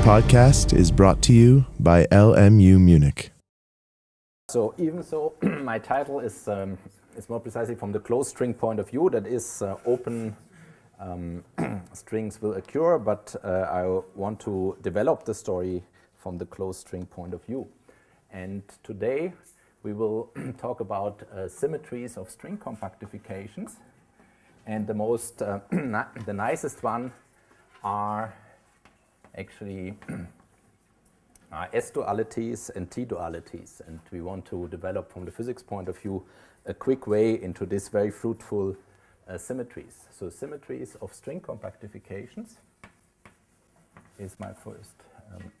podcast is brought to you by LMU Munich. So even though my title is, um, is more precisely from the closed string point of view, that is uh, open um, strings will occur, but uh, I want to develop the story from the closed string point of view. And today we will talk about uh, symmetries of string compactifications. And the most, uh, the nicest one are actually uh, S dualities and T dualities. And we want to develop from the physics point of view a quick way into this very fruitful uh, symmetries. So symmetries of string compactifications is my first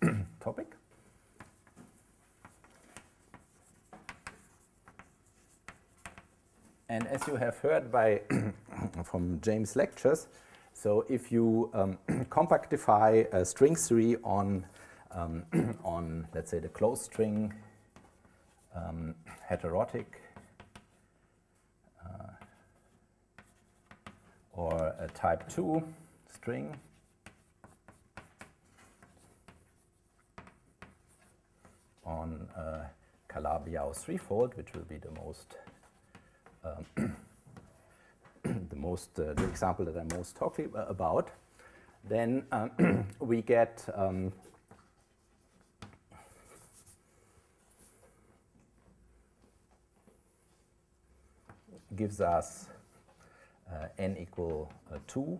um, topic. And as you have heard by from James' lectures, so if you um, compactify a string theory on, um, on, let's say, the closed string um, heterotic uh, or a type 2 string, on uh, Calabi-Yau threefold, which will be the most um, the most uh, the example that I'm most talking about, then um, we get um, gives us uh, n equal uh, 2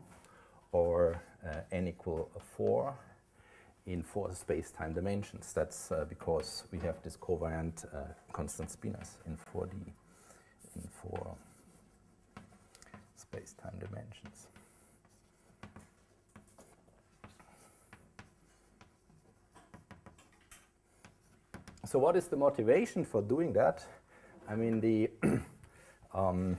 or uh, n equal 4 in four space-time dimensions. That's uh, because we have this covariant uh, constant spinors in 4D in four space-time dimensions. So what is the motivation for doing that? I mean, the um,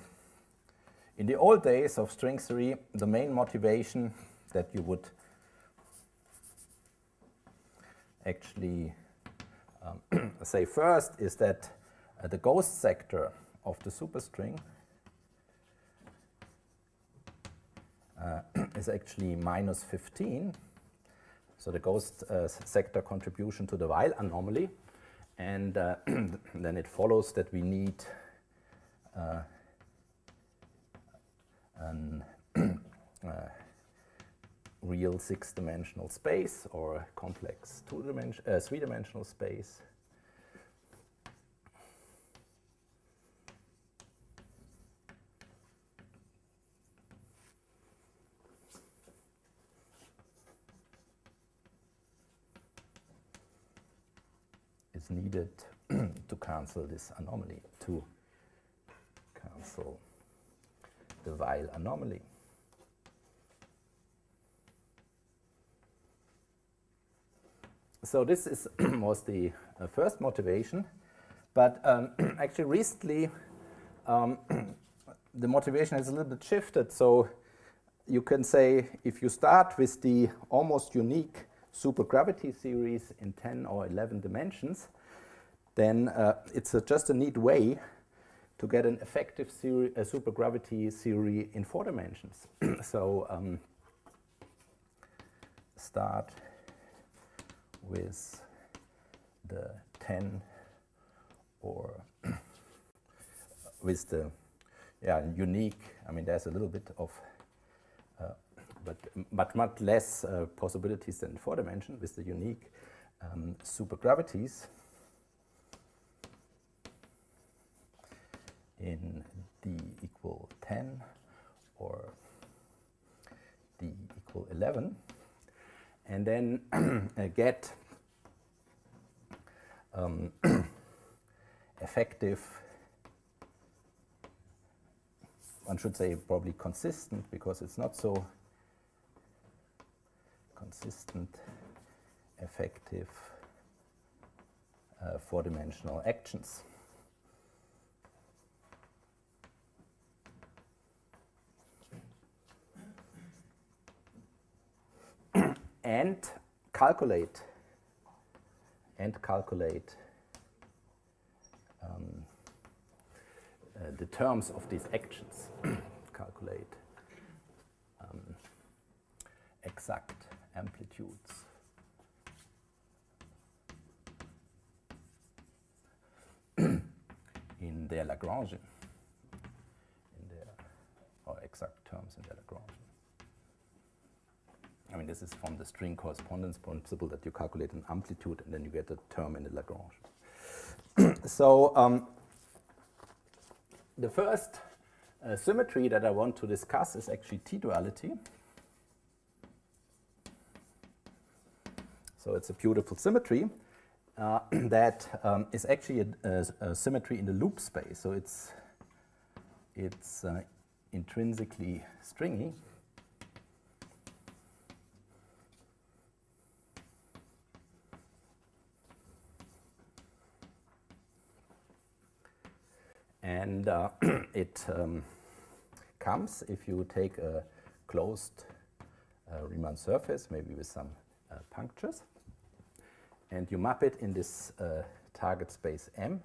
in the old days of string theory, the main motivation that you would actually um, say first is that uh, the ghost sector of the superstring uh, is actually minus 15. So the ghost uh, sector contribution to the Weyl anomaly. And uh, then it follows that we need uh, an uh, real six-dimensional space or complex two-dimension, uh, three-dimensional space needed to cancel this anomaly, to cancel the Weyl anomaly. So this is was the uh, first motivation, but um, actually recently um, the motivation has a little bit shifted. So you can say if you start with the almost unique supergravity series in 10 or 11 dimensions, then uh, it's a, just a neat way to get an effective theory, supergravity theory in four dimensions. so um, start with the 10 or with the yeah, unique, I mean, there's a little bit of, uh, but, but much less uh, possibilities than four dimension with the unique um, supergravities. In d equal 10 or d equal 11 and then get um, effective one should say probably consistent because it's not so consistent effective uh, four-dimensional actions. and calculate and calculate um, uh, the terms of these actions. calculate um, exact amplitudes. in their Lagrangian, in their or exact terms in their Lagrangian. I mean, this is from the string correspondence principle that you calculate an amplitude and then you get a term in the Lagrange. so um, the first uh, symmetry that I want to discuss is actually T-duality. So it's a beautiful symmetry uh, that um, is actually a, a, a, symmetry in the loop space. So it's, it's uh, intrinsically stringy. And uh, it um, comes if you take a closed uh, Riemann surface, maybe with some uh, punctures, and you map it in this uh, target space M,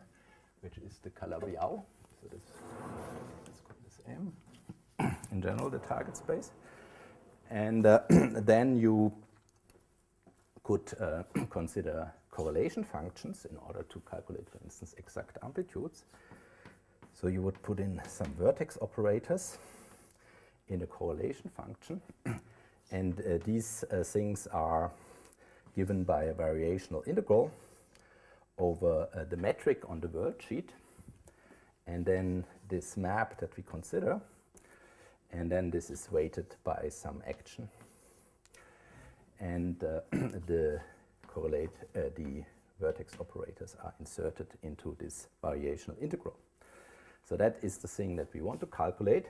which is the Calabi-Yau. So this, let's call this M, in general, the target space. And uh, then you could uh, consider correlation functions in order to calculate, for instance, exact amplitudes. So you would put in some vertex operators in a correlation function. and uh, these uh, things are given by a variational integral over uh, the metric on the worldsheet. And then this map that we consider. And then this is weighted by some action. And uh, the correlate uh, the vertex operators are inserted into this variational integral. So that is the thing that we want to calculate.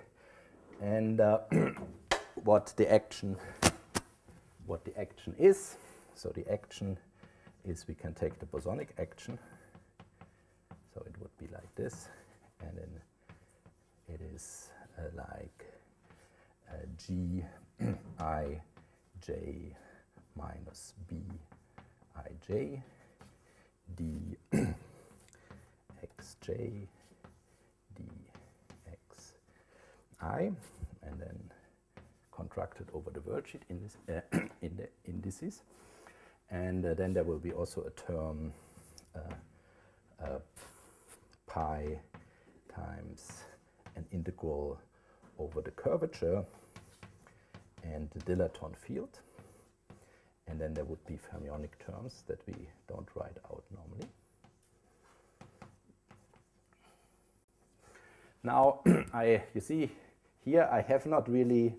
And uh, what the action what the action is. So the action is we can take the bosonic action. So it would be like this. And then it is uh, like uh, G I J minus B I J D X J i, and then contracted over the worldsheet in, this, uh, in the indices. And uh, then there will be also a term uh, uh, pi times an integral over the curvature and the dilaton field. And then there would be fermionic terms that we don't write out normally. Now, I, you see here I have not really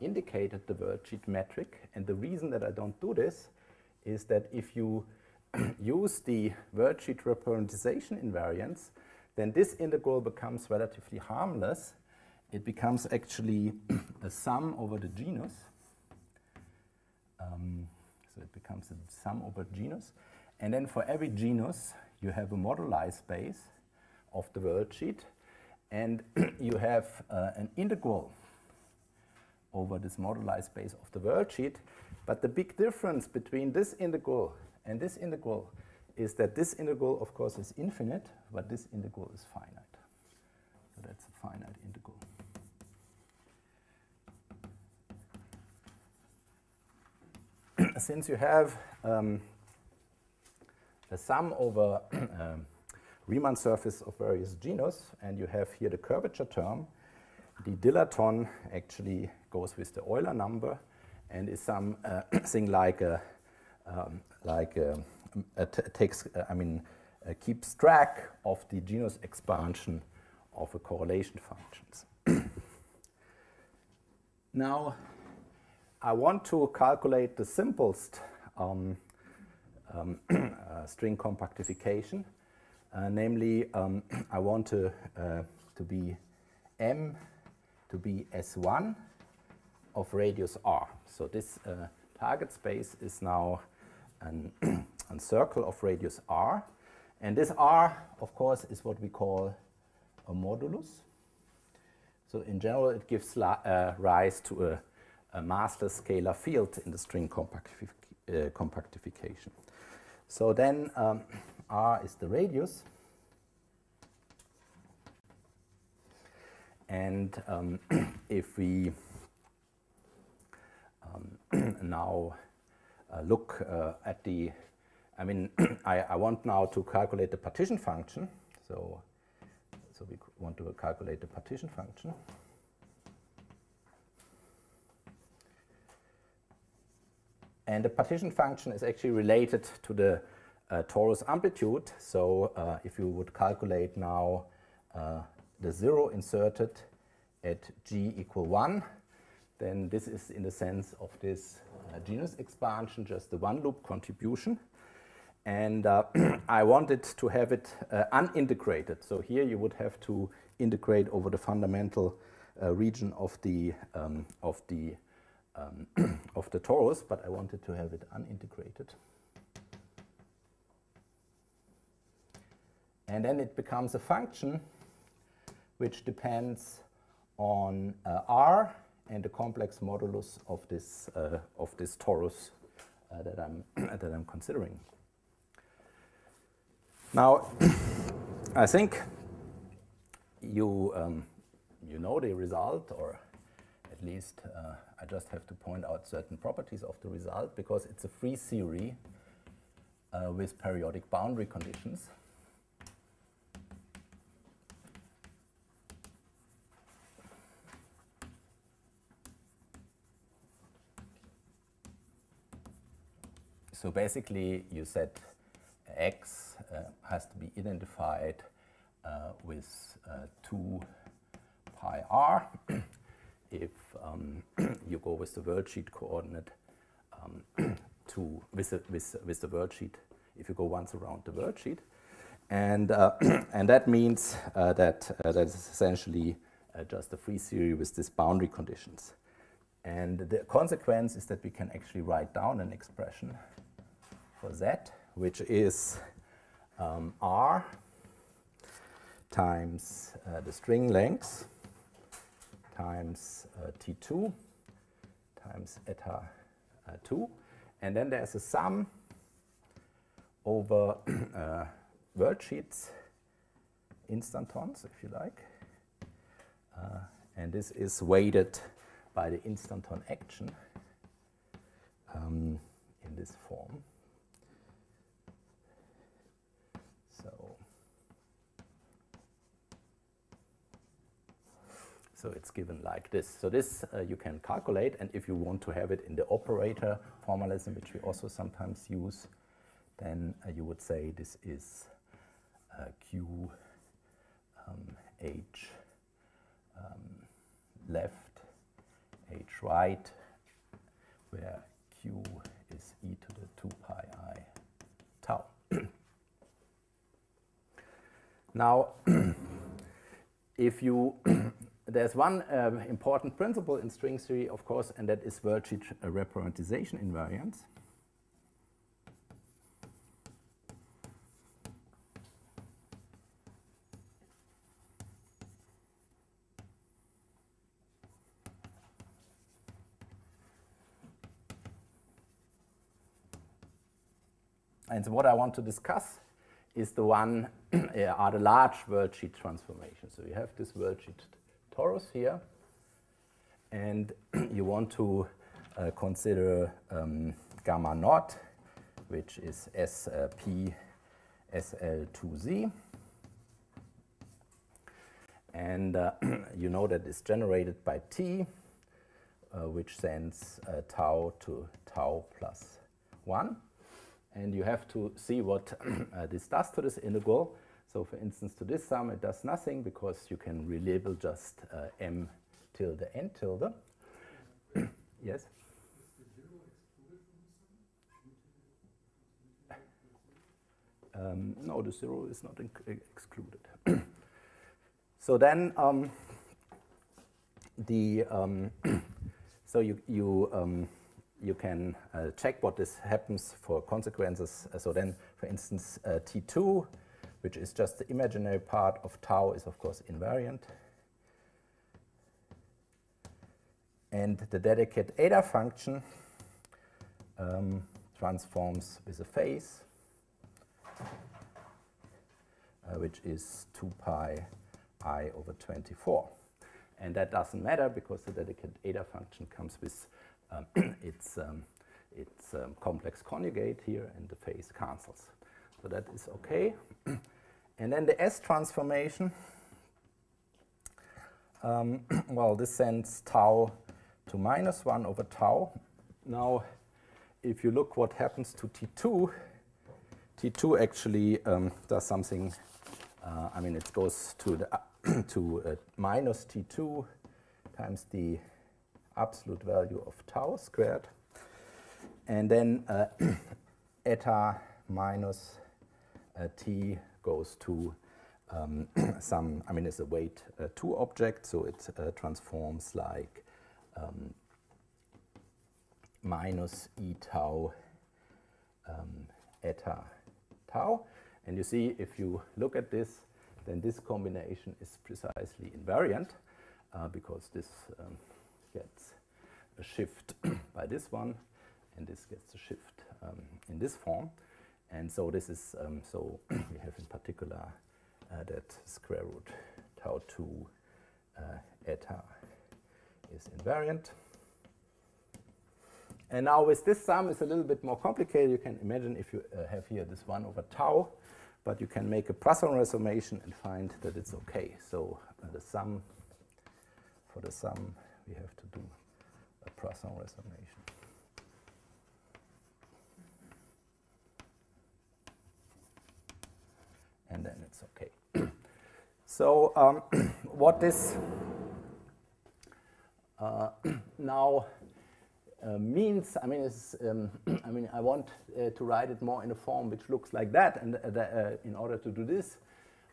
indicated the worldsheet metric, and the reason that I don't do this is that if you use the worldsheet reparameterization invariance, then this integral becomes relatively harmless. It becomes actually a sum over the genus. Um, so it becomes a sum over genus. And then for every genus, you have a moduli space of the worldsheet and you have uh, an integral over this moduli space of the worldsheet. But the big difference between this integral and this integral is that this integral, of course, is infinite, but this integral is finite. So that's a finite integral. Since you have um, a sum over um, Riemann surface of various genus, and you have here the curvature term. The dilaton actually goes with the Euler number and is something uh, like a, um, like a, a takes, uh, I mean, uh, keeps track of the genus expansion of a correlation functions. now, I want to calculate the simplest um, um, uh, string compactification uh, namely, um, I want to, uh, to be M to be S1 of radius R. So this uh, target space is now an, a circle of radius R. And this R, of course, is what we call a modulus. So in general, it gives uh, rise to a, a massless scalar field in the string compactific uh, compactification. So then um, r is the radius. And um, if we um, now uh, look uh, at the, I mean, I, I, want now to calculate the partition function. So so we want to calculate the partition function. And the partition function is actually related to the uh, torus amplitude. So uh, if you would calculate now uh, the zero inserted at g equal 1, then this is in the sense of this uh, genus expansion, just the one loop contribution. And uh, I wanted to have it uh, unintegrated. So here you would have to integrate over the fundamental region of the, um, of the um, of the torus, but I wanted to have it unintegrated. And then it becomes a function which depends on uh, R and the complex modulus of this, uh, of this torus uh, that, I'm that I'm considering. Now, I think you, um, you know the result, or at least uh, I just have to point out certain properties of the result because it's a free theory uh, with periodic boundary conditions. So basically you said x uh, has to be identified uh, with uh, 2 pi r if um, you go with the worldsheet coordinate um, to with the, with, with the worldsheet, if you go once around the worldsheet. And, uh, and that means uh, that that is essentially just a free series with these boundary conditions. And the consequence is that we can actually write down an expression for z, which is um, r times uh, the string length times uh, T2 times eta uh, 2. And then there's a sum over uh, worldsheets instantons, if you like. Uh, and this is weighted by the instanton action um, in this form. So it's given like this. So this uh, you can calculate, and if you want to have it in the operator formalism, which we also sometimes use, then uh, you would say this is uh, Q um, H um, left, H right, where Q is e to the 2 pi i tau. now, if you there's one uh, important principle in string theory, of course, and that is worldsheet uh, invariance. And so what I want to discuss is the one, are the large worldsheet transformations. So you have this worldsheet torus here, and you want to uh, consider um, gamma naught, which is SP SL2Z. And uh, you know that it's generated by T, uh, which sends uh, tau to tau plus 1. And you have to see what uh, this does to this integral. So for instance, to this sum, it does nothing because you can relabel just uh, m tilde n tilde. yes? Um, no, the zero is not excluded. so then um, the um, so you you um, you can uh, check what this happens for consequences. Uh, so then, for instance, uh, T2 which is just the imaginary part of tau is of course invariant. And the Dedekind eta function um, transforms with a phase, uh, which is 2 pi i over 24. And that doesn't matter because the Dedekind eta function comes with um, its, um, its um, complex conjugate here and the phase cancels. So that is okay. and then the S transformation Um, well, this sends tau to minus 1 over tau. Now, if you look what happens to T2, T2 actually um, does something, uh, I mean, it goes to, the, uh, to uh, minus T2 times the absolute value of tau squared. And then uh, eta minus t goes to um, some, I mean, it's a weight uh, 2 object, so it uh, transforms like um, minus e tau um, eta tau. And you see, if you look at this, then this combination is precisely invariant uh, because this um, gets a shift by this one, and this gets a shift um, in this form. And so this is, um, so we have in particular uh, that square root tau 2 uh, eta is invariant. And now with this sum, it's a little bit more complicated. You can imagine if you uh, have here this 1 over tau, but you can make a Poisson transformation and find that it's okay. So uh, the sum, for the sum, we have to do a Poisson transformation. And then it's okay. so um, what this uh, now uh, means, I mean, um, I mean, I want uh, to write it more in a form which looks like that, and uh, uh, in order to do this,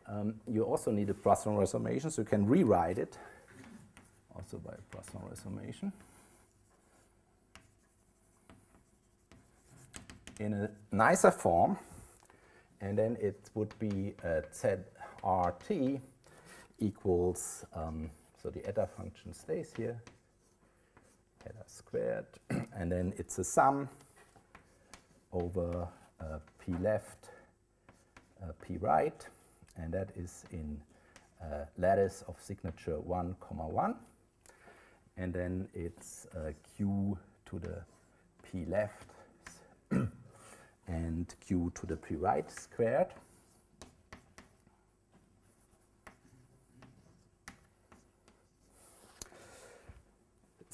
um, you also need a Poisson resummation, so you can rewrite it also by Poisson resummation. in a nicer form, and then it would be uh, ZRT equals, um, so the eta function stays here, eta squared, and then it's a sum over uh, p left, uh, p right, and that is in uh, lattice of signature 1 comma 1, and then it's uh, q to the p left and q to the p right squared.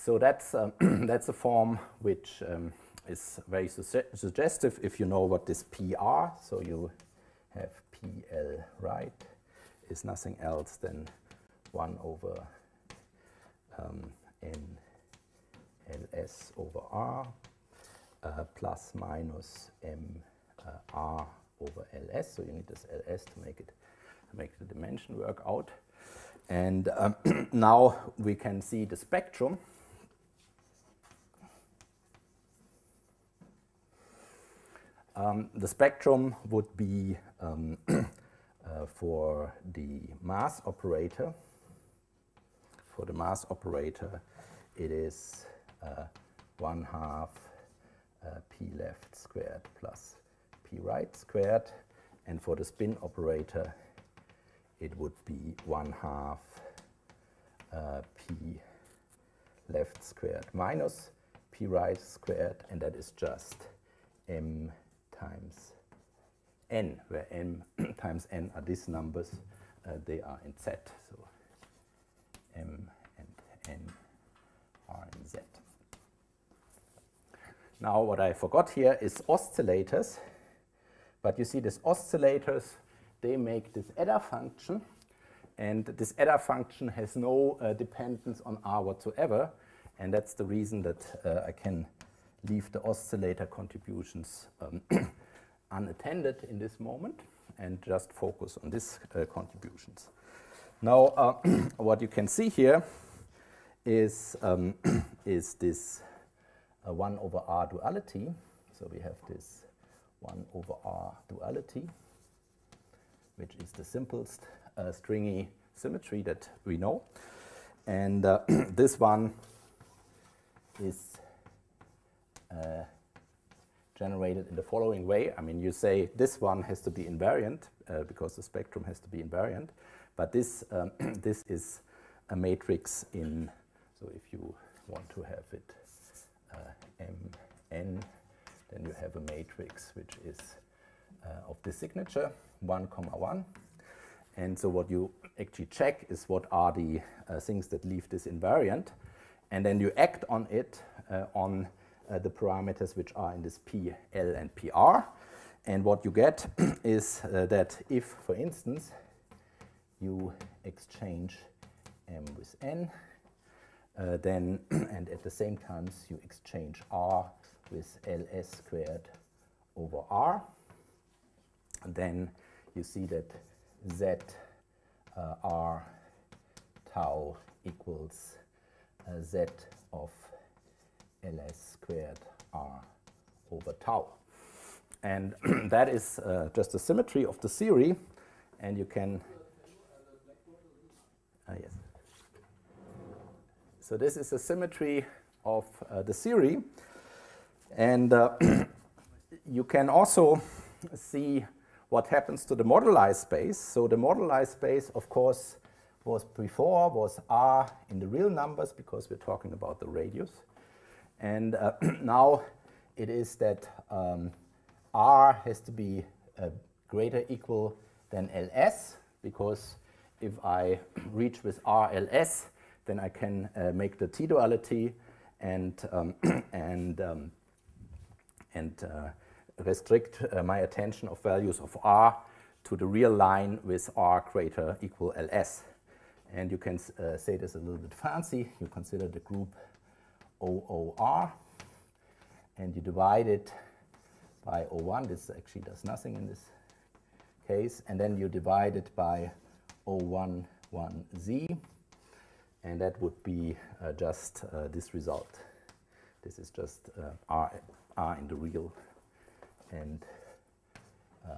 So that's, um, that's a form which um, is very su suggestive if you know what this P are. So you have PL right is nothing else than 1 over um, over R plus minus m uh, r over ls. So you need this ls to make it to make the dimension work out. And um, now we can see the spectrum. Um, the spectrum would be um, uh, for the mass operator. For the mass operator, it is uh, one half p left squared plus p right squared. And for the spin operator, it would be 1 half uh, p left squared minus p right squared, and that is just m times n, where m times n are these numbers. Uh, they are in z, so m and n are in z. Now what I forgot here is oscillators. But you see these oscillators, they make this eta function. And this eta function has no uh, dependence on R whatsoever. And that's the reason that uh, I can leave the oscillator contributions um, unattended in this moment and just focus on these uh, contributions. Now, uh, what you can see here is, um, is this a 1 over r duality. So we have this 1 over r duality, which is the simplest uh, stringy symmetry that we know. And uh, this one is uh, generated in the following way. I mean, you say this one has to be invariant uh, because the spectrum has to be invariant, but this, um, this is a matrix in, so if you want to have it Mn, then you have a matrix which is uh, of the signature 1 comma 1. And so what you actually check is what are the uh, things that leave this invariant. And then you act on it uh, on the parameters which are in this P, L, and PR. And what you get is uh, that if, for instance, you exchange M with N, uh, then, and at the same times you exchange R with Ls squared over R, then you see that Z uh, R tau equals uh, Z of Ls squared R over tau. And that is uh, just a symmetry of the theory, and you can. Uh, yes. So this is a symmetry of uh, the theory, and uh, you can also see what happens to the moduli space. So the moduli space, of course, was before was r in the real numbers because we're talking about the radius. And uh, now it is that um, r has to be uh, greater equal than ls because if I reach with RLS, then I can uh, make the t-duality and, um, and, um, and uh, restrict uh, my attention of values of r to the real line with r greater equal ls. And you can uh, say this a little bit fancy. You consider the group OOR, and you divide it by O1. This actually does nothing in this case. And then you divide it by O11Z, and that would be uh, just uh, this result. This is just uh, R, R in the real and, uh,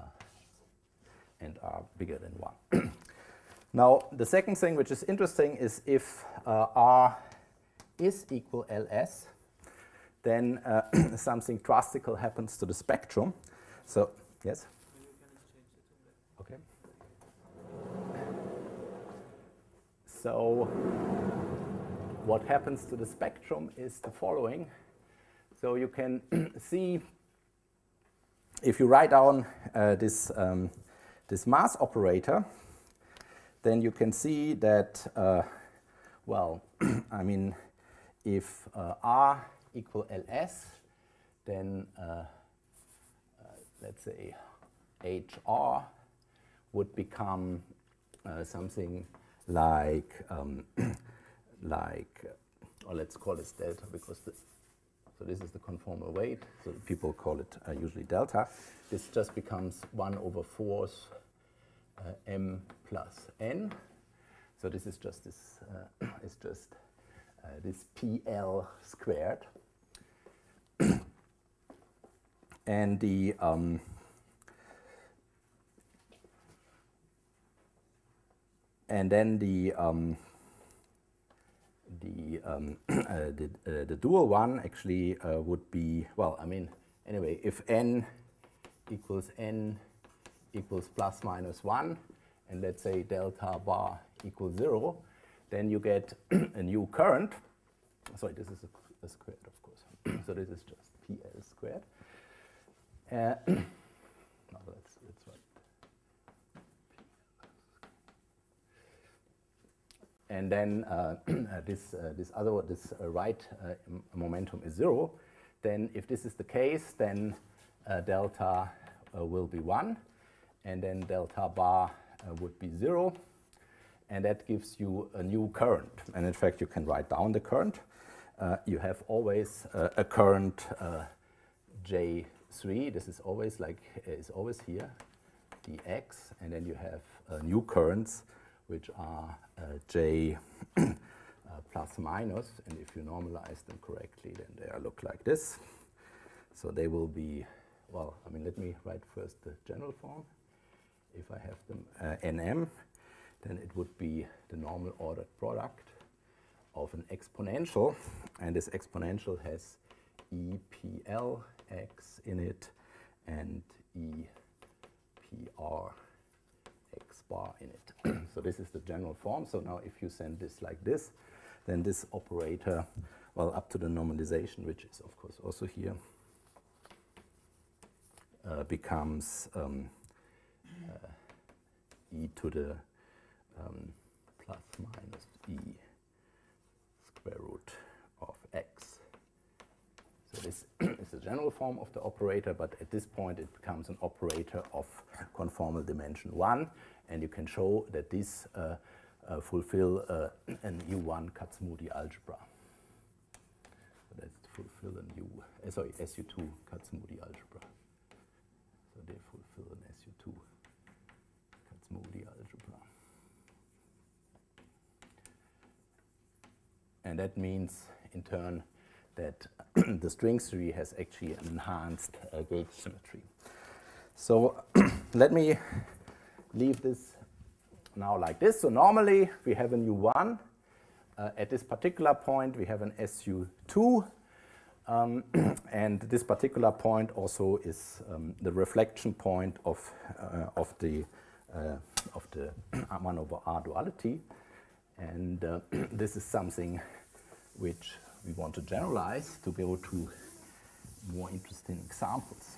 and R bigger than 1. now, the second thing which is interesting is if uh, R is equal ls, then uh, something drastical happens to the spectrum. So, yes? Okay. So, what happens to the spectrum is the following. So, you can see if you write down uh, this, um, this mass operator, then you can see that, uh, well, I mean, if uh, R equal Ls, then uh, uh, let's say HR would become uh, something like, um, like, or let's call this delta because the, so this is the conformal weight. So people call it uh, usually delta. This just becomes 1 over 4 uh, m plus n. So this is just this uh, is just uh, this PL squared. and the um, and then the um, the, um, uh, the, uh, the, dual one actually uh, would be, well, I mean, anyway, if n equals n equals plus minus 1, and let's say delta bar equals 0, then you get a new current. Sorry, this is a, a squared, of course. so this is just PL squared. Uh, no, let's, let's write. And then uh, this, uh, this other, this uh, right uh, momentum is zero. Then if this is the case, then uh, delta will be one. And then delta bar would be zero and that gives you a new current. And in fact, you can write down the current. Uh, you have always uh, a current uh, J3. This is always like is always here, dx, and then you have uh, new currents, which are uh, J uh, plus. And if you normalize them correctly, then they look like this. So they will be, well, I mean, let me write first the general form. If I have them Nm, then it would be the normal ordered product of an exponential, and this exponential has EPL x in it and EPR bar in it. so this is the general form. So now if you send this like this, then this operator, well, up to the normalization, which is of course also here, uh, becomes um, uh, e to the um, plus minus e square root of x. So this is the general form of the operator, but at this point it becomes an operator of conformal dimension 1, and you can show that this uh, uh, fulfill uh, an U1 Kac-Moody algebra. So fulfill an U, uh, sorry, SU2 Kac-Moody algebra. So they fulfill an SU2 Kac-Moody algebra. And that means, in turn, that the string theory has actually an enhanced uh, gauge symmetry. So let me leave this now like this. So normally we have a U1. Uh, at this particular point we have an SU2. Um, and this particular point also is um, the reflection point of, uh, of the, uh, of the 1 over R duality. And uh, this is something which we want to generalize to go to more interesting examples.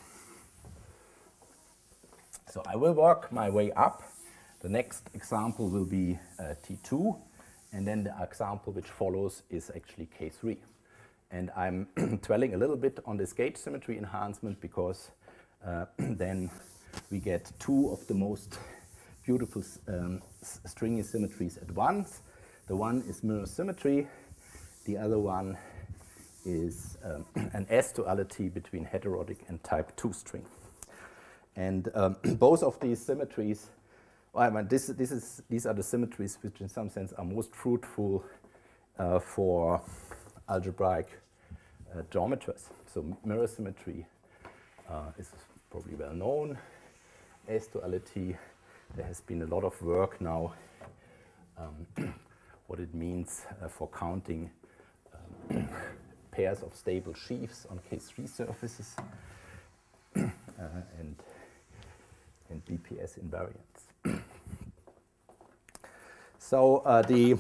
So I will work my way up. The next example will be uh, T2, and then the example which follows is actually K3. And I'm dwelling a little bit on this gauge symmetry enhancement because uh, then we get two of the most beautiful um, stringy symmetries at once. The one is mirror symmetry, the other one is um, an S duality between heterotic and type 2 string. And um, both of these symmetries, well, I mean, this, this is, these are the symmetries which in some sense are most fruitful uh, for algebraic uh, geometers. So mirror symmetry uh, is probably well known. S duality, there has been a lot of work now um, what it means uh, for counting um, pairs of stable sheaves on K3 surfaces uh, and, and BPS invariants. so uh, the,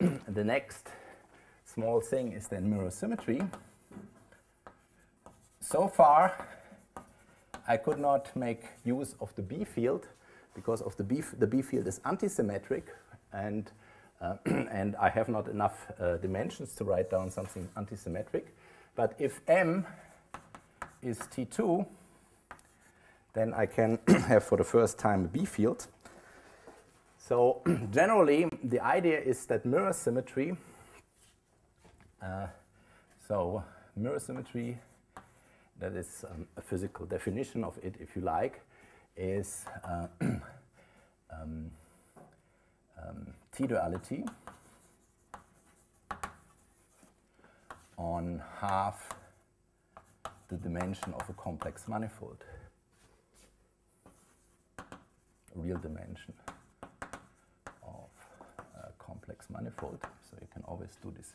the next small thing is then mirror symmetry. So far, I could not make use of the B field because of the B, the B field is antisymmetric and uh, and I have not enough uh, dimensions to write down something antisymmetric. But if M is T2, then I can have for the first time a B field. So generally, the idea is that mirror symmetry, uh, so mirror symmetry, that is um, a physical definition of it, if you like, is uh, um, um, T-duality on half the dimension of a complex manifold, real dimension of a complex manifold. So you can always do this.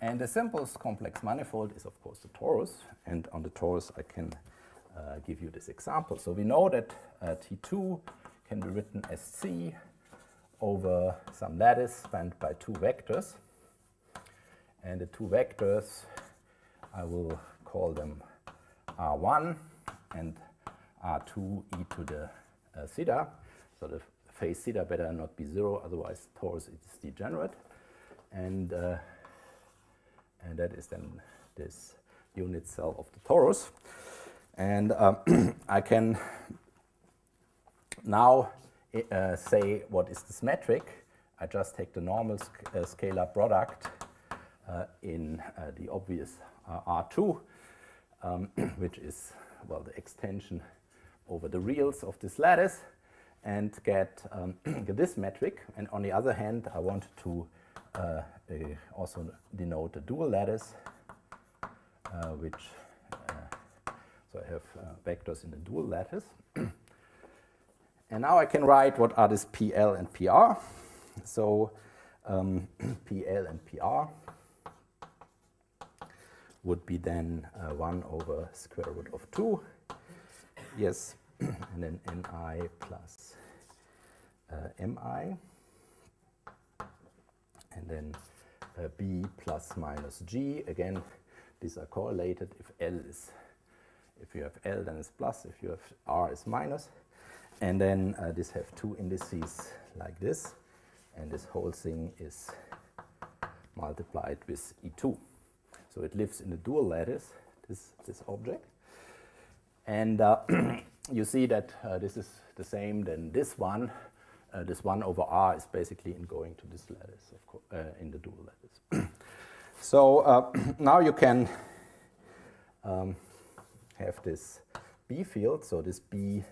And the simplest complex manifold is, of course, the torus. And on the torus, I can uh, give you this example. So we know that uh, T2 can be written as C over some lattice spanned by two vectors. And the two vectors, I will call them R1 and R2 e to the uh, theta. So the phase theta better not be zero, otherwise torus is degenerate. And, uh, and that is then this unit cell of the torus. And um, I can now uh, say what is this metric. I just take the normal sc uh, scalar product uh, in uh, the obvious uh, R2, um, which is, well, the extension over the reals of this lattice, and get, um, get this metric. And on the other hand, I want to uh, also denote the dual lattice, which so I have uh, vectors in the dual lattice. and now I can write what are these PL and PR. So um, PL and PR would be then uh, 1 over square root of 2. Yes, and then Ni plus uh, Mi. And then uh, B plus minus G. Again, these are correlated if L is If you have L, then it's plus. If you have R, it's minus. And then uh, this have two indices like this. And this whole thing is multiplied with E2. So it lives in the dual lattice, this, this object. And uh, you see that uh, this is the same than this one. Uh, this 1 over r is basically in going to this lattice, of uh, in the dual lattice. so uh, now you can um, have this B field. So this B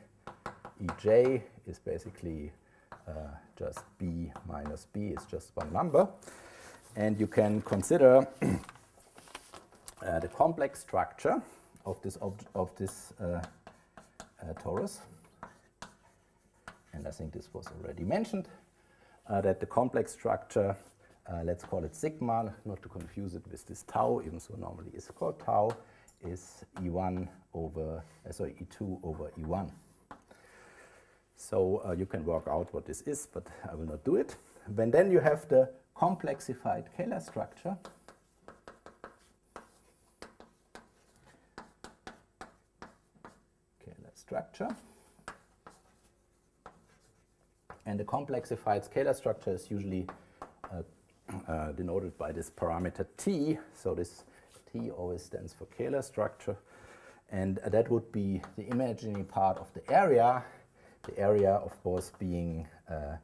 Ej is basically uh, just B minus B is just one number. And you can consider uh, the complex structure of this, of this uh, torus and I think this was already mentioned, uh, that the complex structure, uh, let's call it sigma, not to confuse it with this tau, even so normally it's called tau, is E1 over, uh, sorry, E2 over E1. So uh, you can work out what this is, but I will not do it. When then you have the complexified Kähler structure, Kähler structure, and the complexified Kähler structure is usually uh, uh, denoted by this parameter t. So this t always stands for Kähler structure. And uh, that would be the imaginary part of the area. The area, of course, being uh,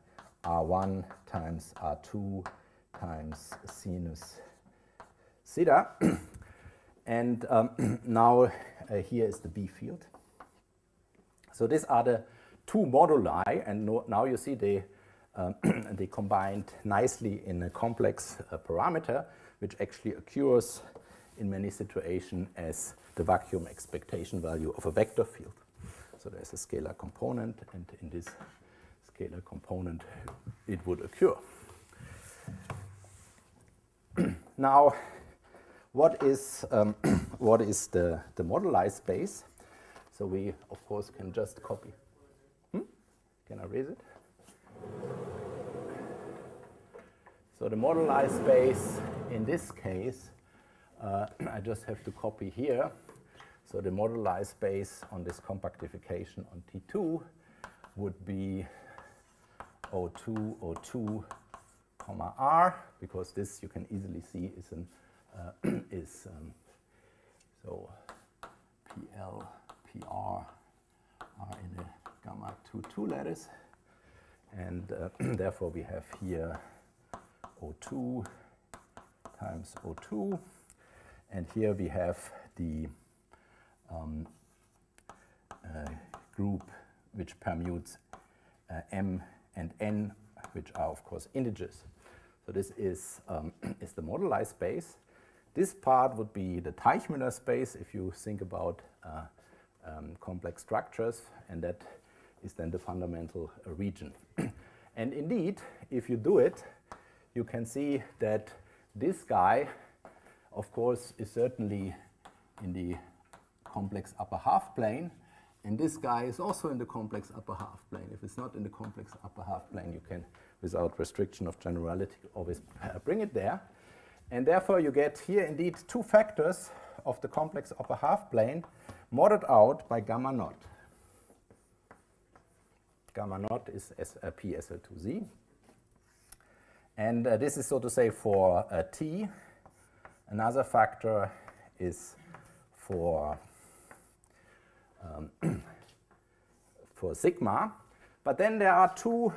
r1 times r2 times sinus theta. and um, now uh, here is the B field. So these are the two moduli, and no, now you see they, um, they combined nicely in a complex uh, parameter, which actually occurs in many situations as the vacuum expectation value of a vector field. So there's a scalar component, and in this scalar component, it would occur. now, what is, um, what is the, the moduli space? So we, of course, can just copy can I raise it? So the moduli space in this case, uh, I just have to copy here. So the moduli space on this compactification on T2 would be O2, O2, comma R, because this you can easily see is an uh, is um, so PL, PR are in a gamma 2 2 lattice. And uh, therefore, we have here O2 times O2. And here we have the um, uh, group which permutes uh, M and N, which are, of course, integers. So this is, um, is the moduli space. This part would be the Teichmüller space if you think about uh, um, complex structures, and that is then the fundamental uh, region. and indeed, if you do it, you can see that this guy, of course, is certainly in the complex upper half plane, and this guy is also in the complex upper half plane. If it's not in the complex upper half plane, you can, without restriction of generality, always bring it there. And therefore, you get here indeed two factors of the complex upper half plane modded out by gamma naught gamma naught is S, uh, PSL2Z. And uh, this is so to say for uh, T. Another factor is for, um, for sigma. But then there are two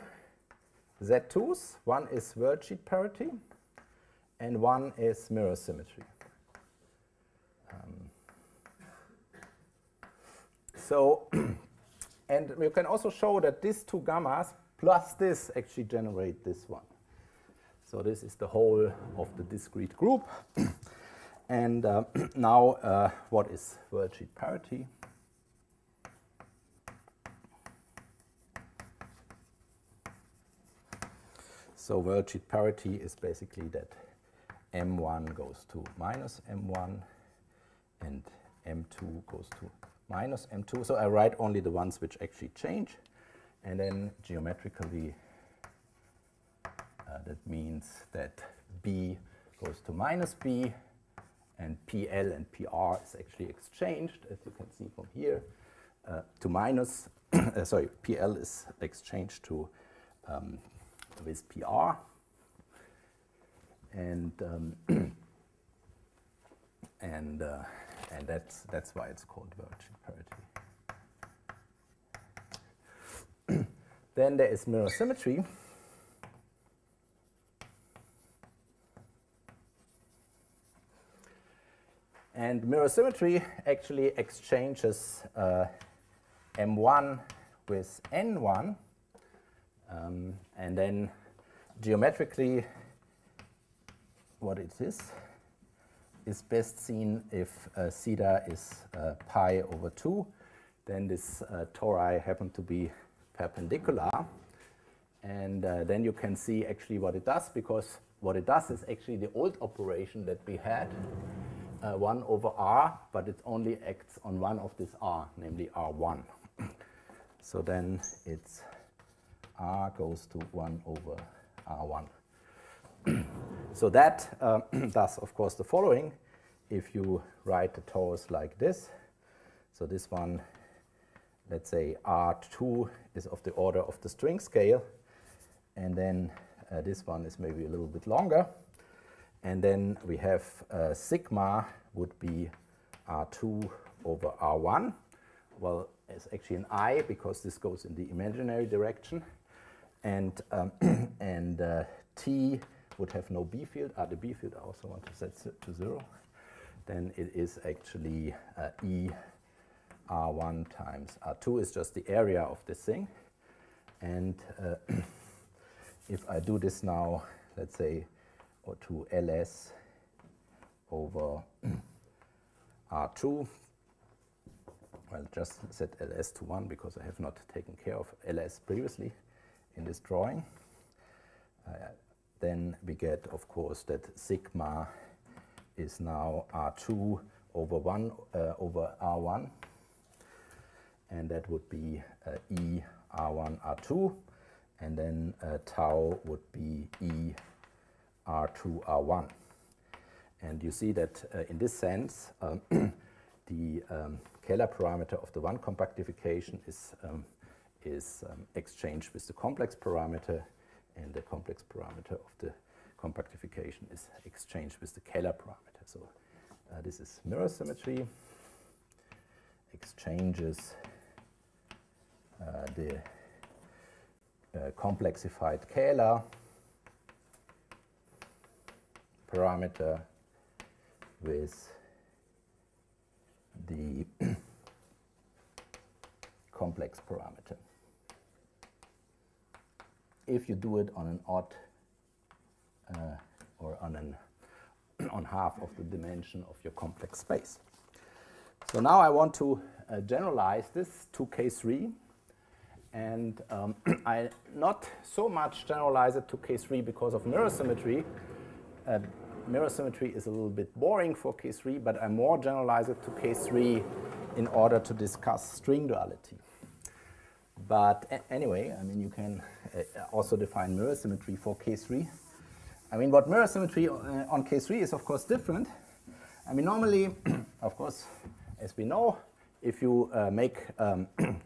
Z2s. One is worldsheet parity, and one is mirror symmetry. Um, so And we can also show that these two gammas plus this actually generate this one. So this is the whole of the discrete group. and uh, now uh, what is worldsheet parity? So worldsheet parity is basically that M1 goes to minus M1 and M2 goes to minus m2. So I write only the ones which actually change. And then geometrically, uh, that means that b goes to minus b, and PL and PR is actually exchanged, as you can see from here, uh, to minus, uh, sorry, PL is exchanged to um, with PR. And um, and uh, and that's that's why it's called worldsheet parity. then there is mirror symmetry. And mirror symmetry actually exchanges uh, M1 with N1, um, and then geometrically, what it is is best seen if uh, theta is uh, pi over 2. Then this uh, tori happen to be perpendicular. And uh, then you can see actually what it does, because what it does is actually the old operation that we had, uh, 1 over r, but it only acts on one of this r, namely r1. so then it's r goes to 1 over r1. so that uh, does, of course, the following. If you write the torus like this, so this one, let's say R2 is of the order of the string scale, and then uh, this one is maybe a little bit longer, and then we have uh, sigma would be R2 over R1. Well, it's actually an I because this goes in the imaginary direction, and um, and uh, T would have no B field. Ah, the B field I also want to set to zero. Then it is actually uh, E R1 times R2 is just the area of this thing. And uh, if I do this now, let's say, or to LS over R2, well, just set LS to 1 because I have not taken care of LS previously in this drawing. Uh, then we get, of course, that sigma is now R2 over 1 uh, over R1. And that would be uh, E R1 R2. And then uh, tau would be E R2 R1. And you see that uh, in this sense, um, the um, Kähler parameter of the one compactification is, um, is um, exchanged with the complex parameter and the complex parameter of the compactification is exchanged with the Kähler parameter. So uh, this is mirror symmetry, exchanges uh, the uh, complexified Kähler parameter with the complex parameter if you do it on an odd uh, or on an on half of the dimension of your complex space. So now I want to uh, generalize this to K3 and um, I not so much generalize it to K3 because of mirror symmetry. Uh, mirror symmetry is a little bit boring for K3, but I more generalize it to K3 in order to discuss string duality. But anyway, I mean, you can also define mirror symmetry for K3. I mean, what mirror symmetry uh, on K3 is, of course, different. I mean, normally, of course, as we know, if you uh, make um,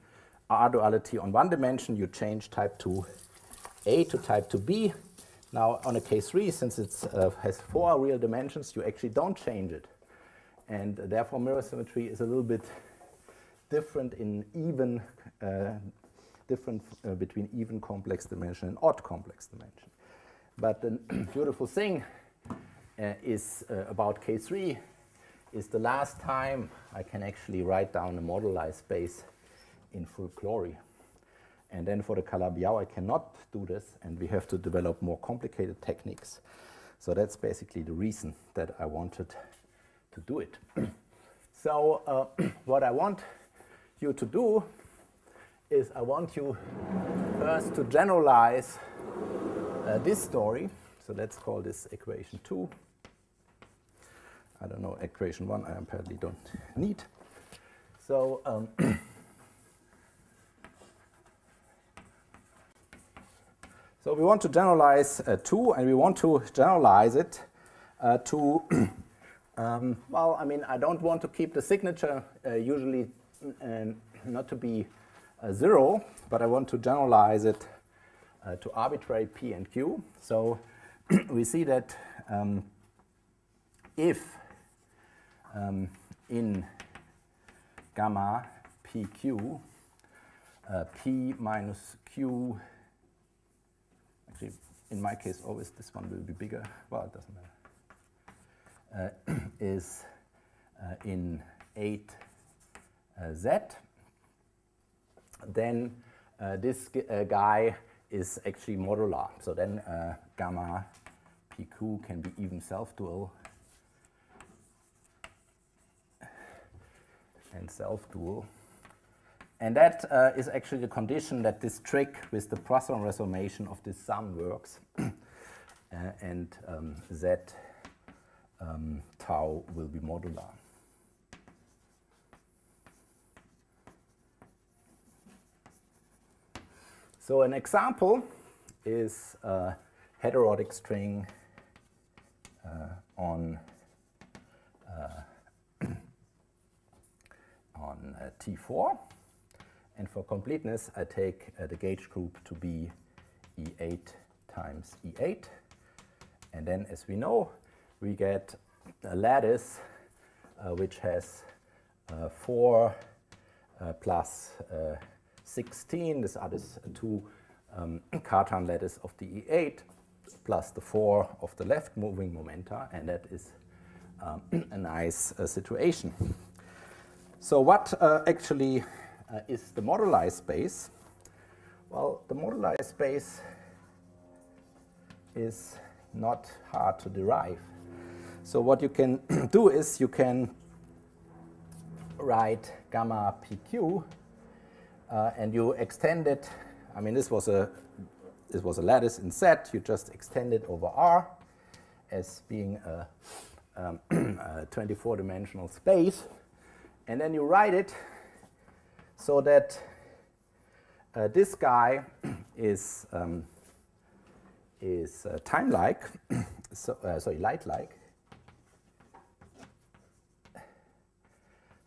R duality on one dimension, you change type 2A to type 2B. Now, on a K3, since it uh, has four real dimensions, you actually don't change it. And therefore, mirror symmetry is a little bit different in even uh, different uh, between even complex dimension and odd complex dimension. But the beautiful thing uh, is uh, about K3 is the last time I can actually write down a moduli space in full glory. And then for the Calabi-Yau, I cannot do this, and we have to develop more complicated techniques. So that's basically the reason that I wanted to do it. so uh, what I want you to do is I want you first to generalize uh, this story. So let's call this equation 2. I don't know, equation 1 I apparently don't need. So um, So we want to generalize uh, 2 and we want to generalize it uh, to Um, well, I mean, I don't want to keep the signature uh, usually uh, not to be uh, zero, but I want to generalize it uh, to arbitrary p and q. So we see that um, if um, in gamma pq, uh, p minus q, actually in my case always this one will be bigger, well it doesn't matter, uh, is uh, in 8z, uh, then uh, this uh, guy is actually modular. So then gamma pq can be even self-dual and self-dual. And that uh, is actually the condition that this trick with the Poisson resummation of this sum works. uh, and um, z um, tau will be modular. So an example is a heterotic string uh, on uh, on uh, T4. And for completeness, I take uh, the gauge group to be E8 times E8. And then, as we know, we get a lattice uh, which has uh, 4 uh, plus, 16. These are the two um, Cartan lattice of the E8 plus the 4 of the left moving momenta. And that is um, a nice uh, situation. So what actually uh, is the moduli space. Well, the moduli space is not hard to derive. So what you can do is you can write gamma pq uh, and you extend it. I mean, this was a this was a lattice in set. You just extend it over R as being a, um, a 24-dimensional space, and then you write it so that uh, this guy is um, is uh, time-like, so, uh, sorry, light-like.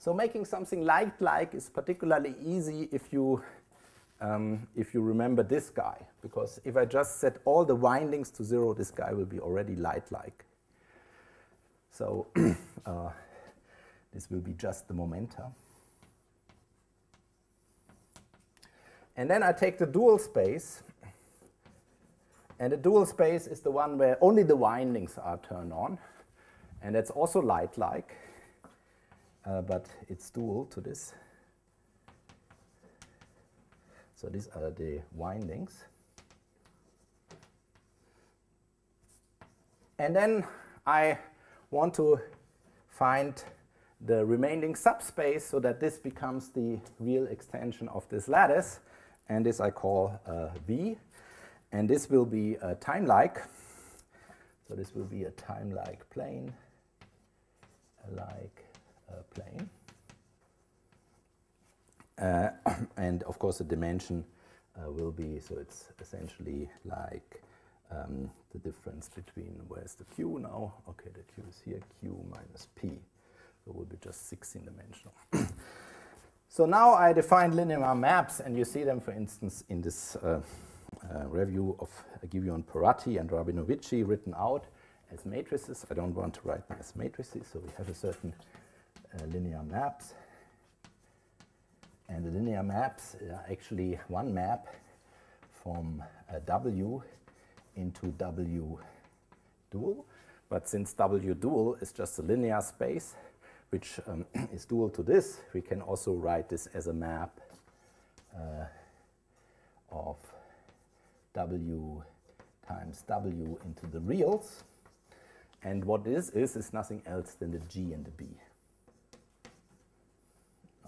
So making something light-like is particularly easy if you um, if you remember this guy, because if I just set all the windings to zero, this guy will be already light-like. So uh, this will be just the momenta. And then I take the dual space, and the dual space is the one where only the windings are turned on, and that's also light-like, uh, but it's dual to this. So these are the windings. And then I want to find the remaining subspace so that this becomes the real extension of this lattice and this I call uh, V. And this will be a time-like. So this will be a time-like plane, like uh, plane. Uh, and of course the dimension uh, will be, so it's essentially like um, the difference between, where's the q now? Okay, the q is here, q minus p. So it will be just 16 dimensional. So now I define linear maps, and you see them, for instance, in this uh, uh, review of Giveon Porrati and Rabinovici written out as matrices. I don't want to write them as matrices, so we have a certain uh, linear maps. And the linear maps are actually one map from uh, W into W dual. But since W dual is just a linear space, which um, is dual to this, we can also write this as a map uh, of W times W into the reals. And what this is, is nothing else than the G and the B.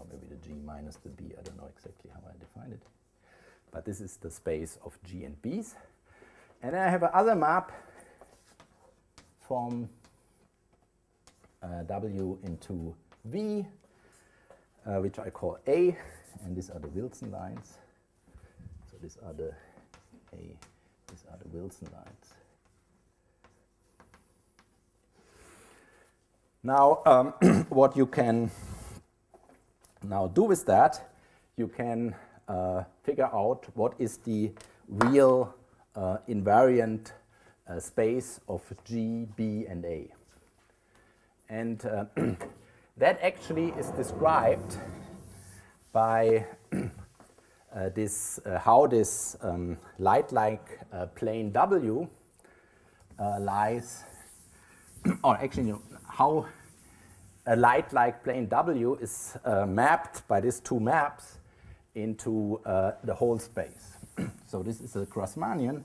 Or maybe the G minus the B, I don't know exactly how I define it. But this is the space of G and B's. And then I have another map from uh, W into V, uh, which I call A, and these are the Wilson lines. So these are the A, these are the Wilson lines. Now, um, what you can now do with that, you can uh, figure out what is the real uh, invariant uh, space of G, B, and A. And uh, that actually is described by uh, this, uh, how this um, light-like plane W lies, or actually how a light-like plane W is mapped by these two maps into uh, the whole space. so this is a Grassmannian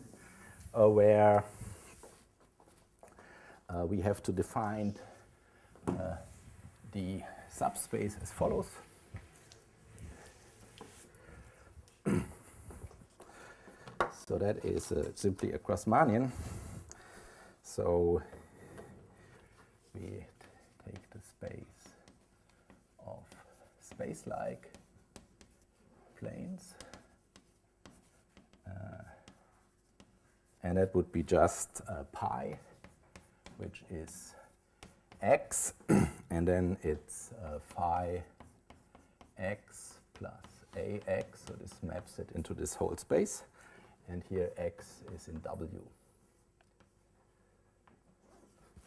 uh, where uh, we have to define uh, the subspace as follows. so that is uh, simply a Grassmannian. So we space of space-like planes. Uh, and that would be just uh, pi, which is x, and then it's uh, phi x plus ax, so this maps it into this whole space, and here x is in w.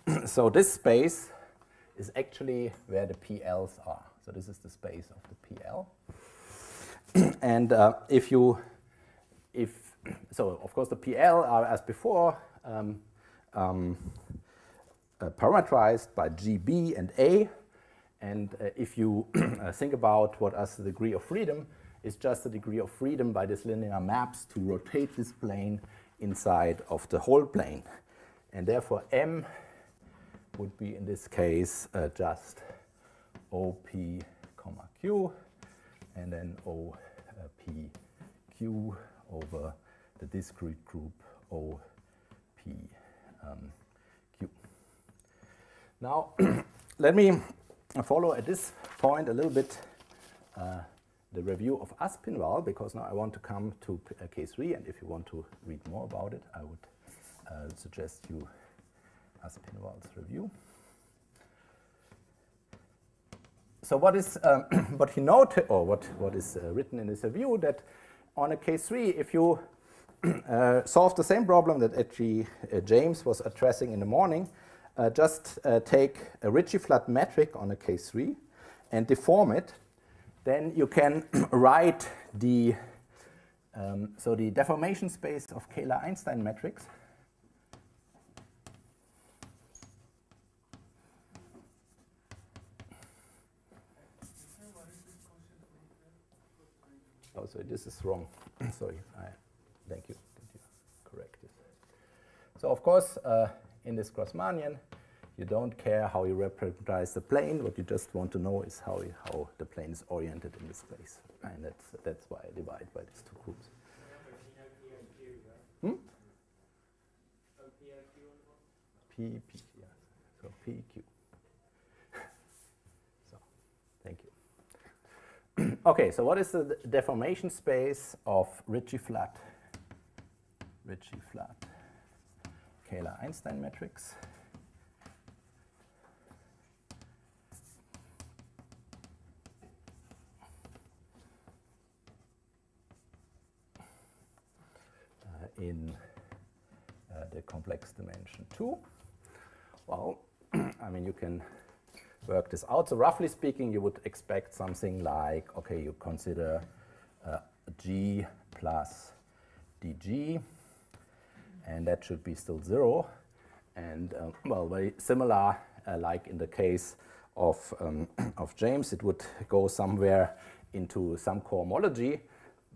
so this space is actually where the PLs are. So this is the space of the PL. and uh, if you, if, so of course the PL are as before um, um, uh, parameterized by GB and A. And uh, if you uh, think about what is the degree of freedom, it's just the degree of freedom by this linear maps to rotate this plane inside of the whole plane. And therefore M would be in this case uh, just OP comma Q and then O uh, over the discrete group OPQ. um, Now, let me follow at this point a little bit uh, the review of Aspinwall because now I want to come to uh, K3 and if you want to read more about it, I would uh, suggest you Aspinwall's review. so what is um, what he noted, or what, what is uh, written in his review, that on a K3, if you uh, solve the same problem that H.G. Uh, James was addressing in the morning, uh, just uh, take a Ricci-Flat metric on a K3 and deform it, then you can write the, um, so the deformation space of Kähler-Einstein metrics Sorry, this is wrong. sorry, I, thank you. Correct this? So of course, uh, in this Grassmannian, you don't care how you represent the plane. What you just want to know is how, how the plane is oriented in the space. And that's, that's why I divide by these two groups. Hmm? P, P, yeah. So P, Q. okay, so what is the deformation space of Ricci-flat, Ricci-flat Kähler-Einstein metrics? Uh, in uh, the complex dimension 2? Well, I mean, you can work this out. So roughly speaking, you would expect something like, okay, you consider uh, g plus dg, and that should be still zero. And um, well, very similar, uh, like in the case of, um, of James, it would go somewhere into some cohomology.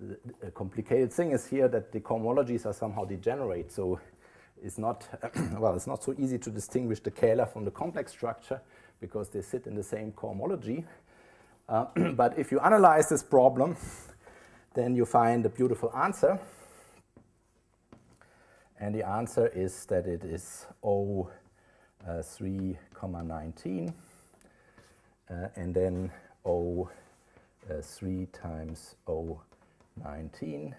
The, the complicated thing is here that the cohomologies are somehow degenerate. So it's not, well, it's not so easy to distinguish the Kähler from the complex structure because they sit in the same cohomology. Uh, but if you analyze this problem, then you find a beautiful answer. And the answer is that it is O uh, 3, comma 19, uh, and then 0, uh, 03 times O 19,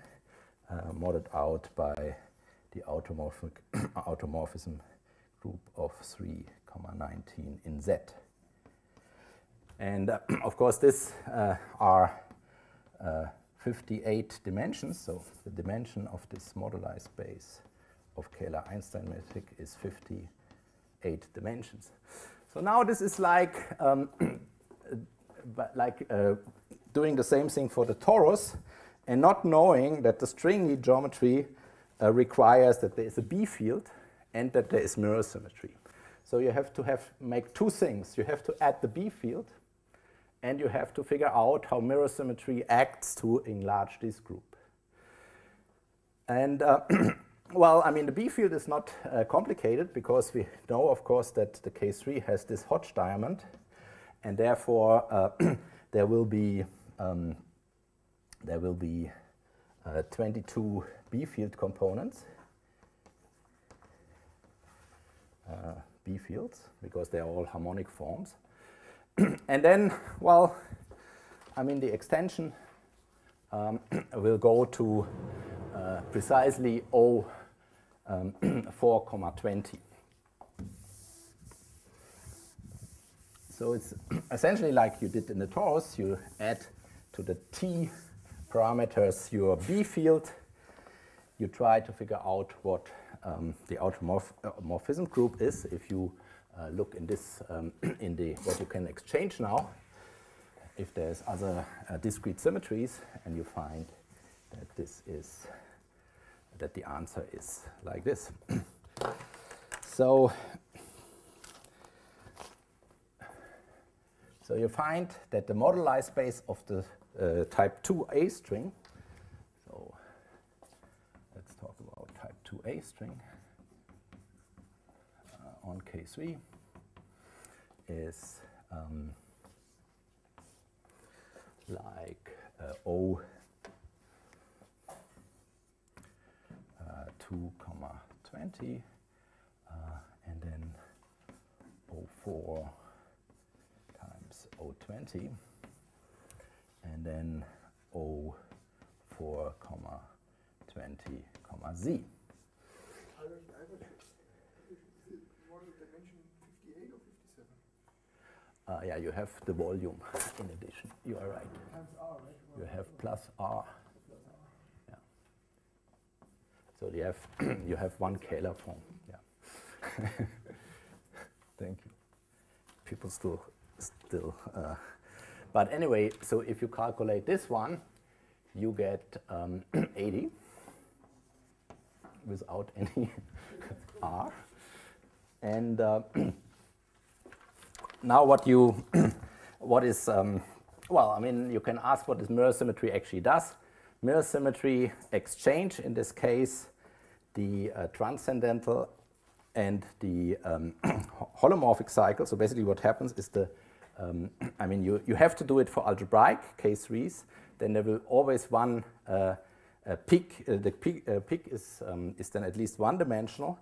uh, modded out by the automorphic automorphism group of 3 19 in Z. And uh, of course, this uh, are uh, 58 dimensions. So the dimension of this moduli space of Kähler-Einstein metric is 58 dimensions. So now this is like, um, like uh, doing the same thing for the torus and not knowing that the stringy geometry uh, requires that there is a B field and that there is mirror symmetry. So you have to have make two things. You have to add the B field and you have to figure out how mirror symmetry acts to enlarge this group. And uh, well, I mean, the B field is not uh, complicated because we know, of course, that the K3 has this Hodge diamond, and therefore uh, there will be um, there will be uh, 22 B field components, uh, B fields, because they are all harmonic forms. and then, well, I mean, the extension um, will go to uh, precisely O um, 4, comma 20. So it's essentially like you did in the torus, you add to the T parameters your B field, you try to figure out what um, the automorphism group is if you uh, look in this um, in the what you can exchange now if there's other uh, discrete symmetries and you find that this is that the answer is like this. So so you find that the moduli space of the uh, type 2a string so let's talk type 2a string on K3 is um, like uh, O uh, 2 comma 20 uh, and then O4 times O20 and then O4 comma 20 comma Z. Uh, yeah, you have the volume in addition. You are right. You have plus R. Yeah. So you have you have one Kähler form. Yeah. Thank you. People still still. Uh, but anyway, so if you calculate this one, you get um, 80 without any R. And uh, now what you, what is, um, well, I mean, you can ask what this mirror symmetry actually does. Mirror symmetry exchange, in this case, the uh, transcendental and the um, holomorphic cycle. So basically what happens is the, um, I mean, you, you have to do it for algebraic K3s, then there will always one uh, peak, uh, the peak, uh, peak is, um, is then at least one dimensional.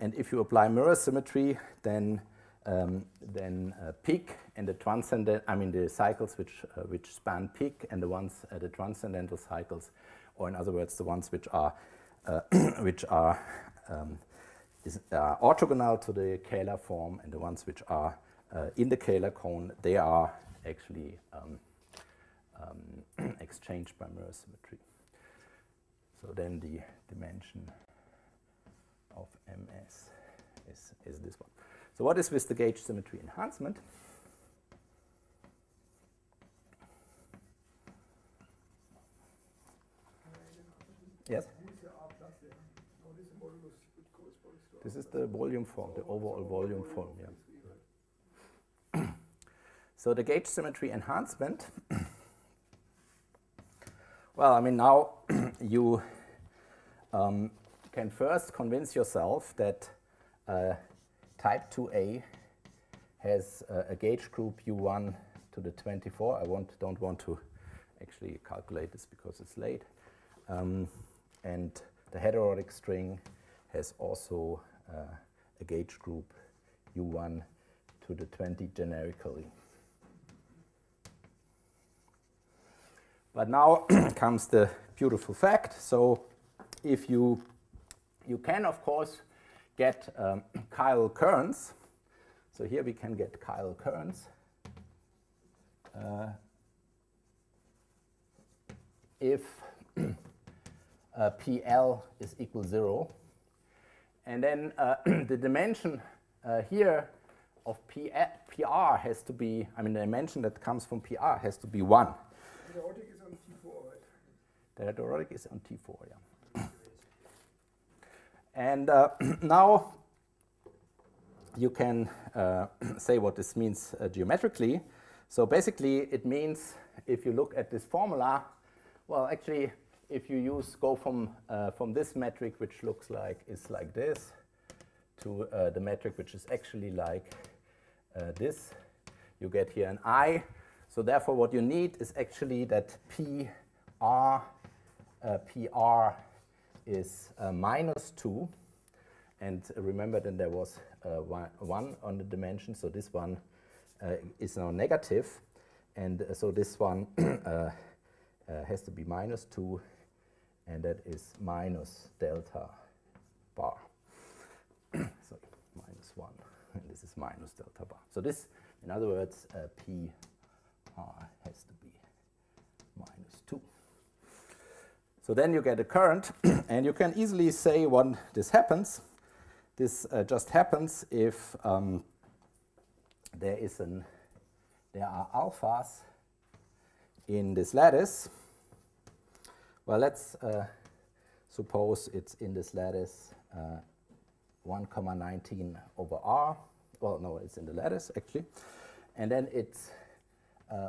And if you apply mirror symmetry, then um, then uh, peak and the transcendent, I mean the cycles which, uh, which span peak and the ones, uh, the transcendental cycles, or in other words, the ones which are, uh, which are um, is, orthogonal to the Kähler form and the ones which are uh, in the Kähler cone, they are actually um, um exchanged by mirror symmetry. So then the dimension of MS is, is this one. So what is with the gauge symmetry enhancement? Yes? This is the volume form, the overall volume form, yeah. so the gauge symmetry enhancement, well, I mean, now you um, can first convince yourself that uh, type 2a has uh, a gauge group u1 to the 24. I don't want to actually calculate this because it's late. Um, and the heterotic string has also uh, a gauge group u1 to the 20 generically. But now comes the beautiful fact. So if you, you can, of course, get um, chiral currents. So here we can get chiral currents. uh, if uh, PL is equal zero. And then uh, the dimension uh, here of P PR has to be, I mean, the dimension that comes from PR has to be 1. Heterotic is on T4, right? Heterotic is on T4, yeah. And uh, now you can uh, say what this means uh, geometrically. So basically, it means if you look at this formula, well, actually, if you use go from uh, from this metric, which looks like is like this, to uh, the metric which is actually like uh, this, you get here an i. So therefore, what you need is actually that p r uh, pr is uh, minus two, and remember then there was uh, one, one on the dimension, so this one uh, is now negative, and so this one has to be minus two and that is minus delta bar. so minus 1, and this is minus delta bar. So this, in other words, uh, P r has to be minus 2. So then you get a current, and you can easily say when this happens. This uh, just happens if um, there is an there are alphas in this lattice well, let's uh, suppose it's in this lattice uh, 1 comma 19 over r. Well, no, it's in the lattice actually. And then it's uh,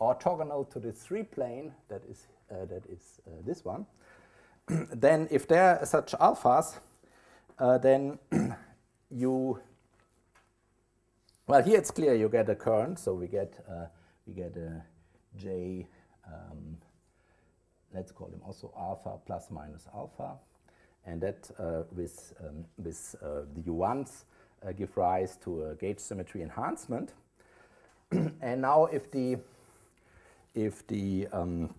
orthogonal to the three plane that is, that is uh, this one. then if there are such alphas, uh, then you, well, here it's clear you get a current, so we get, we get a j um, let's call him also alpha plus minus alpha. And that uh, with, um, with uh, the U1s uh, give rise to a gauge symmetry enhancement. and now if the, if the, um,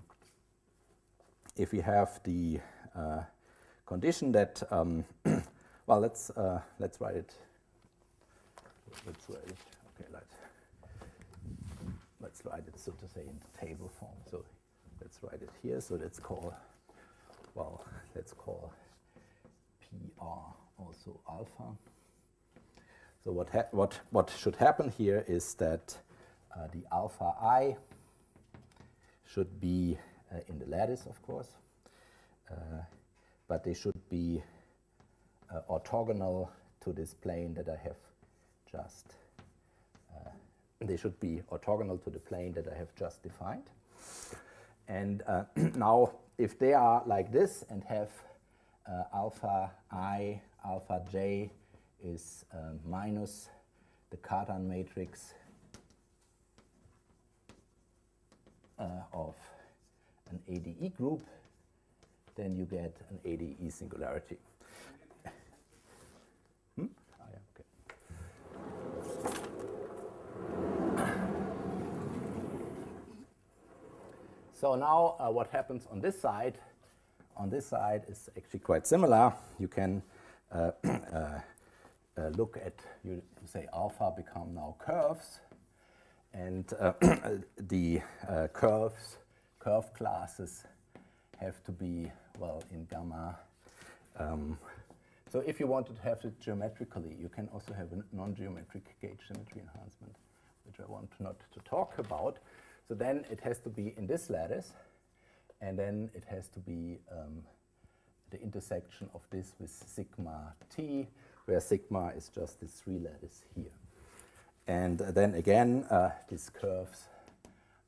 if we have the uh, condition that, um, well, let's, uh, let's write it, let's write it, okay, let's, let's write it so to say in table form. So let's write it here. So let's call, well, let's call PR also alpha. So what, what, what should happen here is that uh, the alpha i should be in the lattice, of course, uh, but they should be uh, orthogonal to this plane that I have just, uh, they should be orthogonal to the plane that I have just defined. And uh, now, if they are like this and have uh, alpha i, alpha j is um, minus the Cartan matrix uh, of an ADE group, then you get an ADE singularity. hmm? oh, yeah, okay. So now uh, what happens on this side, on this side is actually quite similar. You can uh, uh, uh look at, you say alpha become now curves, and uh, the uh, curves, curve classes have to be, well, in gamma. Um, so if you wanted to have it geometrically, you can also have a non-geometric gauge symmetry enhancement, which I want not to talk about. So then it has to be in this lattice, and then it has to be um, the intersection of this with sigma t, where sigma is just this three lattice here. And then again, uh, these curves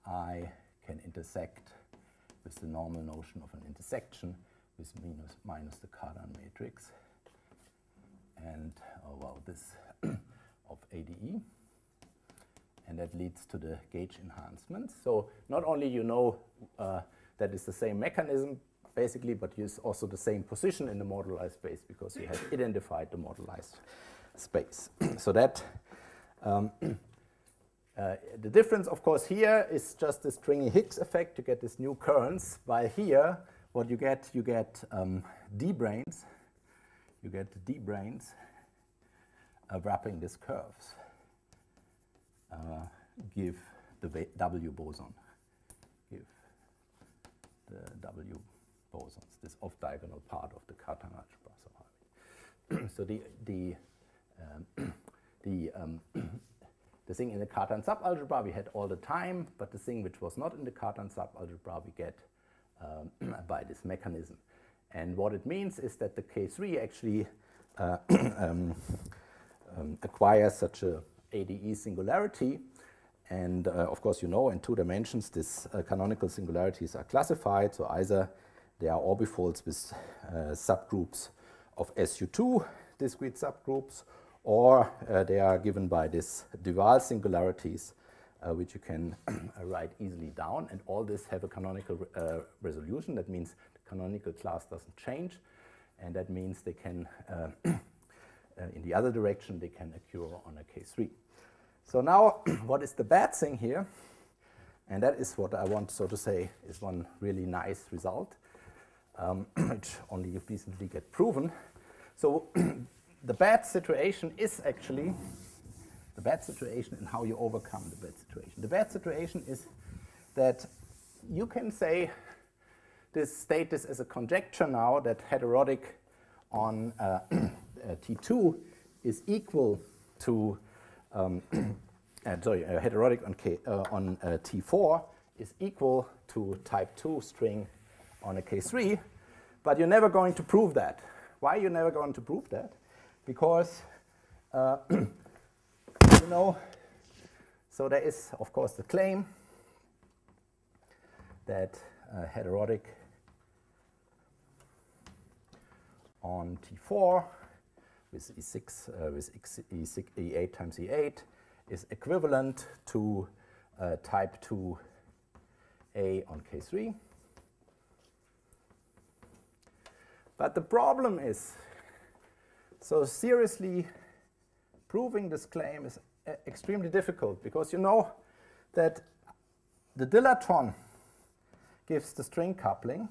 I can intersect with the normal notion of an intersection with minus, minus the Cartan matrix. And, oh, well, this of ADE and that leads to the gauge enhancement. So not only you know uh, that it's the same mechanism, basically, but use also the same position in the moduli space because you have identified the moduli space. so that um, uh, the difference, of course, here is just the stringy Higgs effect. You get these new currents. While here, what you get, you get um, D branes. You get D branes uh, wrapping these curves. Uh, give the W boson. Give the W bosons, this off-diagonal part of the Cartan algebra. So, so the the um, the um, the thing in the Cartan subalgebra we had all the time, but the thing which was not in the Cartan subalgebra we get um, by this mechanism. And what it means is that the K3 actually uh, um, um, acquires such a ADE singularity. And uh, of course, you know in two dimensions, these uh, canonical singularities are classified. So either they are orbifolds with uh, subgroups of SU2, discrete subgroups, or uh, they are given by these Du Val singularities, uh, which you can write easily down. And all this have a canonical uh, resolution. That means the canonical class doesn't change. And that means they can, uh, in the other direction, they can occur on a K3. So now, what is the bad thing here? And that is what I want, so to say, is one really nice result, um, which only recently get proven. So the bad situation is actually the bad situation and how you overcome the bad situation. The bad situation is that you can say this state this as a conjecture now that heterotic on uh, uh, T2 is equal to um, uh, sorry, uh, heterotic on, K, uh, on uh, T4 is equal to type 2 string on a K3, but you're never going to prove that. Why are you never going to prove that? Because, uh, you know, so there is, of course, the claim that uh, heterotic on T4 with E6, uh, with X, E6, E8 times E8 is equivalent to uh, type 2A on K3. But the problem is, so seriously proving this claim is uh, extremely difficult because you know that the dilaton gives the string coupling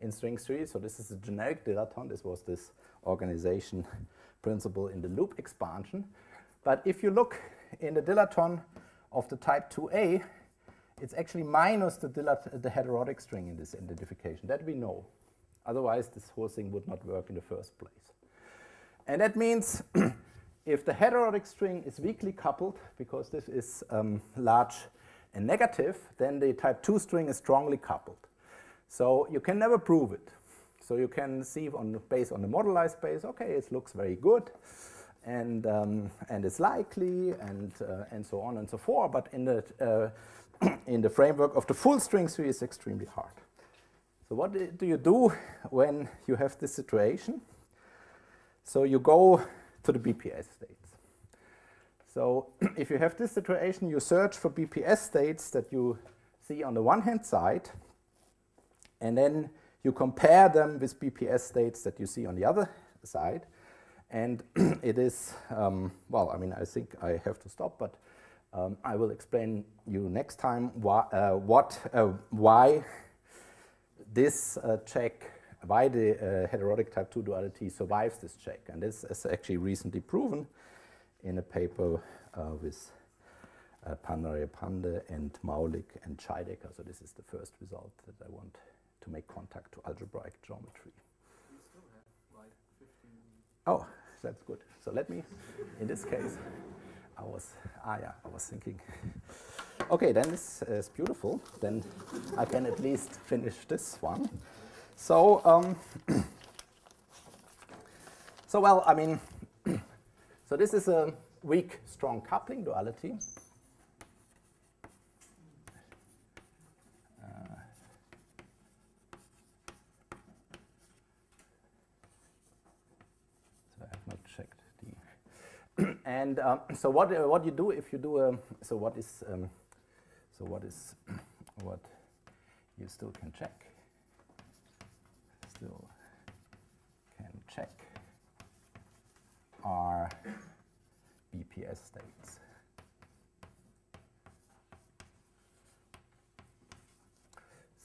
in string theory. So this is a generic dilaton. This was this organization principle in the loop expansion. But if you look in the dilaton of the type 2a, it's actually minus the, the heterotic string in this identification. That we know. Otherwise, this whole thing would not work in the first place. And that means if the heterotic string is weakly coupled, because this is um, large and negative, then the type 2 string is strongly coupled. So you can never prove it. So you can see on the, based on the moduli space, okay, it looks very good, and um, and it's likely, and uh, and so on and so forth. But in the uh, in the framework of the full string theory, it's extremely hard. So what do you do when you have this situation? So you go to the BPS states. So if you have this situation, you search for BPS states that you see on the one hand side, and then you compare them with BPS states that you see on the other side. And it is, um, well, I mean, I think I have to stop, but um, I will explain you next time why, uh, what, uh, why this uh, check, why the uh, heterotic type 2 duality survives this check. And this is actually recently proven in a paper uh, with uh, Pande and Maulik and Scheidegger. So this is the first result that I want to make contact to algebraic geometry. Oh, that's good. So let me, in this case, I was, ah yeah, I was thinking. Okay, then this is beautiful. Then I can at least finish this one. So, um, so well, I mean, so this is a weak strong coupling duality. and um, so what uh, what you do if you do a so what is um, so what is what you still can check can check are BPS states.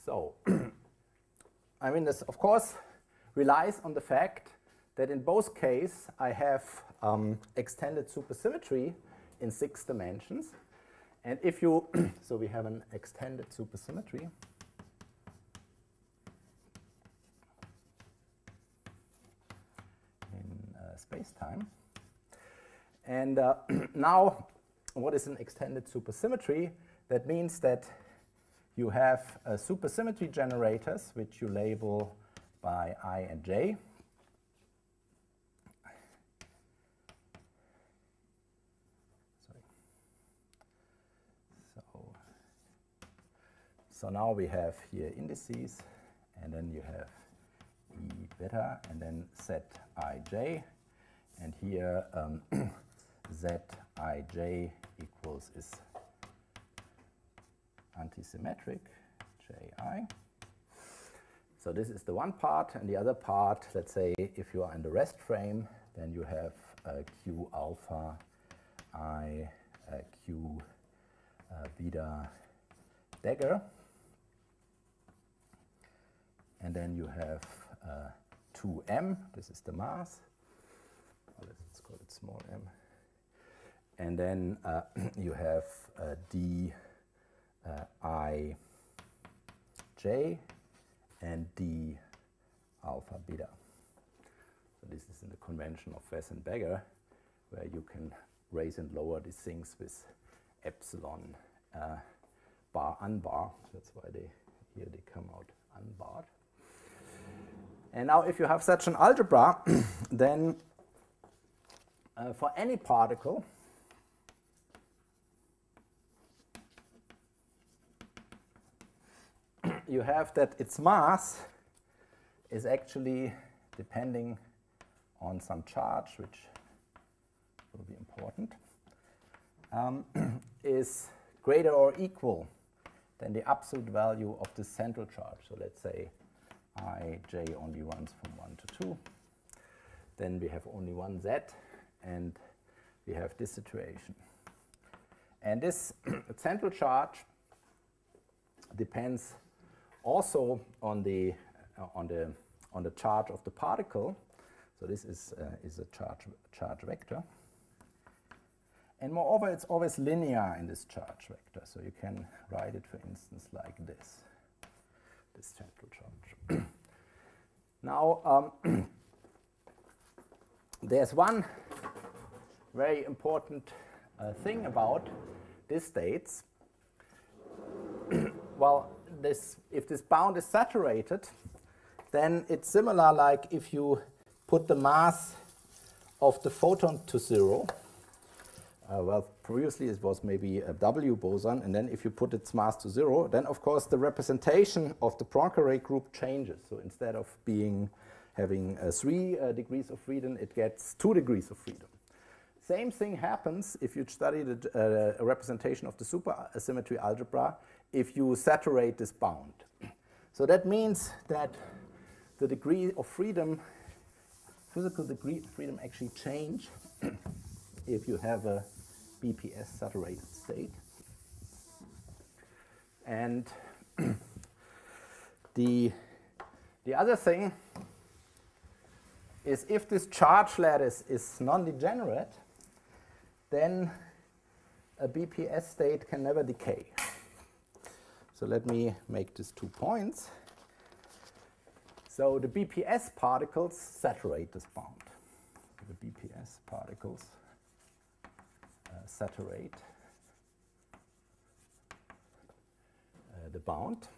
So I mean this of course relies on the fact that in both cases I have um, extended supersymmetry in six dimensions. And if you, so we have an extended supersymmetry. in uh, space-time. And uh, now, what is an extended supersymmetry? That means that you have uh, supersymmetry generators, which you label by i and j. Sorry. So, so now we have here indices, and then you have e beta, and then set ij, and here um, zij equals is antisymmetric, ji. So this is the one part, and the other part, let's say if you are in the rest frame, then you have uh, q alpha i uh, q uh, beta dagger. And then you have uh, 2m, this is the mass. Call it small m. And then uh, you have uh, d i j and d alpha beta. So this is in the convention of Wess-Bagger, where you can raise and lower these things with epsilon uh, bar unbar. That's why they here they come out unbarred. And now if you have such an algebra, then uh, for any particle, you have that its mass is actually depending on some charge, which will be important, um, is greater or equal than the absolute value of the central charge. So let's say i, j only runs from 1 to 2. Then we have only one z, and we have this situation. And this central charge depends also on the, uh, on the, on the charge of the particle. So this is, uh, is a charge, charge vector. And moreover, it's always linear in this charge vector. So you can write it, for instance, like this, this central charge. now, um, there's one very important uh, thing about these states. well, this, if this bound is saturated, then it's similar like if you put the mass of the photon to zero. Uh, well, previously it was maybe a W boson, and then if you put its mass to zero, then of course the representation of the Poincare group changes. So instead of being having uh, three uh, degrees of freedom, it gets two degrees of freedom. Same thing happens if you study the uh, representation of the supersymmetry algebra if you saturate this bound. So that means that the degree of freedom, physical degree of freedom actually change if you have a BPS saturated state. And the, the other thing is if this charge lattice is non-degenerate, then a BPS state can never decay. So let me make these two points. So the BPS particles saturate this bond. So the BPS particles uh, saturate uh, the bound.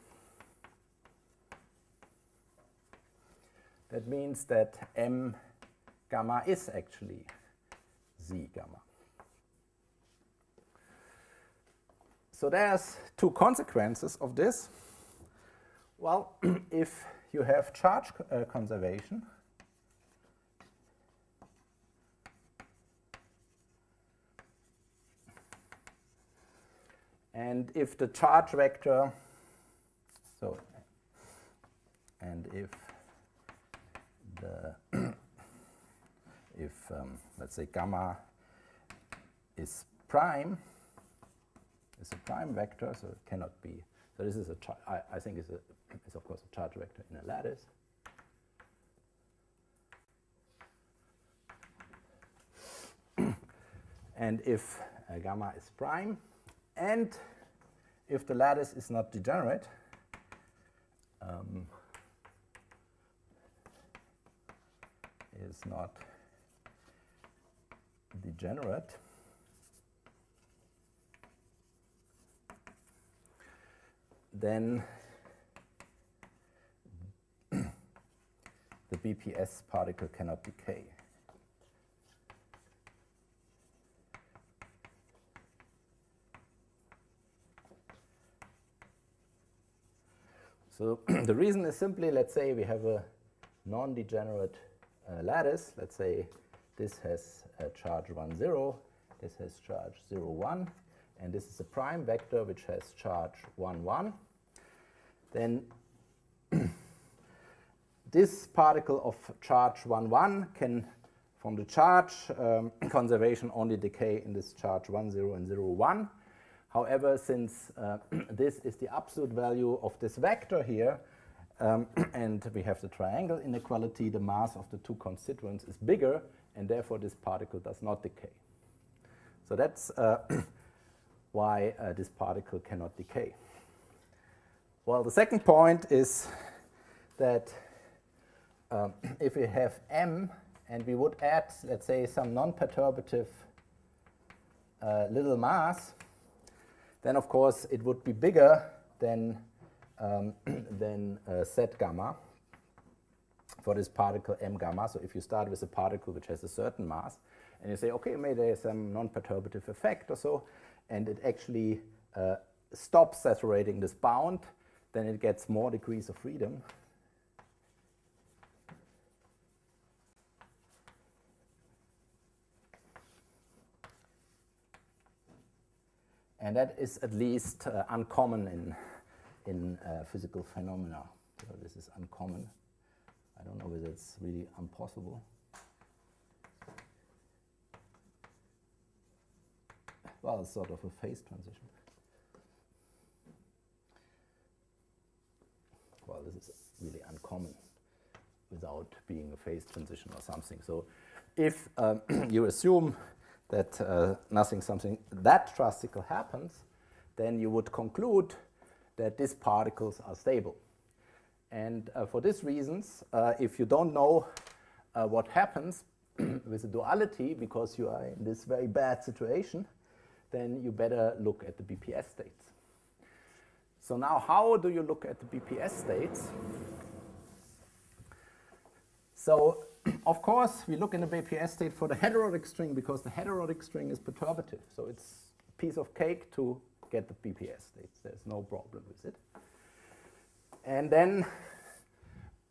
That means that M gamma is actually Z gamma. So there's two consequences of this. Well, if you have charge uh, conservation, and if the charge vector, so, and if the, if, um, let's say, gamma is prime, is a prime vector, so it cannot be. So this is a, I, I think it's, a, it's of course a charge vector in a lattice. and if uh, gamma is prime, and if the lattice is not degenerate, um, is not degenerate, then the BPS particle cannot decay. So the reason is simply, let's say we have a non-degenerate uh, lattice. Let's say this has a charge 1, 0, this has charge 0, 1, and this is a prime vector which has charge 1, 1. Then this particle of charge 1, 1 can, from the charge um, conservation, only decay in this charge 1, 0, and 0, 1. However, since uh, this is the absolute value of this vector here, um, and we have the triangle inequality, the mass of the two constituents is bigger, and therefore this particle does not decay. So that's uh, why uh, this particle cannot decay. Well, the second point is that um, if we have m and we would add, let's say, some non-perturbative uh, little mass, then of course it would be bigger than, um, than uh, z gamma for this particle m gamma. So if you start with a particle which has a certain mass, and you say, okay, maybe there's some non-perturbative effect or so, and it actually uh, stops saturating this bound, then it gets more degrees of freedom. And that is at least uh, uncommon in, in uh, physical phenomena. So this is uncommon. I don't know whether it's really impossible. Well, it's sort of a phase transition. Well, this is really uncommon without being a phase transition or something. So if um, you assume that uh, nothing something that drastical happens, then you would conclude that these particles are stable. And uh, for these reasons, uh, if you don't know uh, what happens with the duality because you are in this very bad situation, then you better look at the BPS states. So now how do you look at the BPS states? So of course, we look in the BPS state for the heterotic string because the heterotic string is perturbative. So it's a piece of cake to get the BPS states. There's no problem with it. And then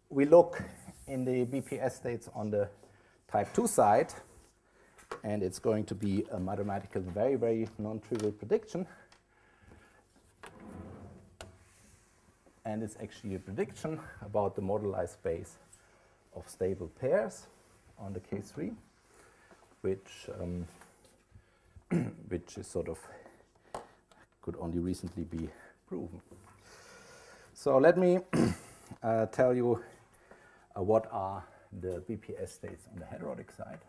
we look in the BPS states on the type 2 side, and it's going to be a mathematical, very, very non-trivial prediction. And it's actually a prediction about the moduli space of stable pairs on the K3, which, um, which is sort of could only recently be proven. So let me uh, tell you uh, what are the BPS states on the heterotic side.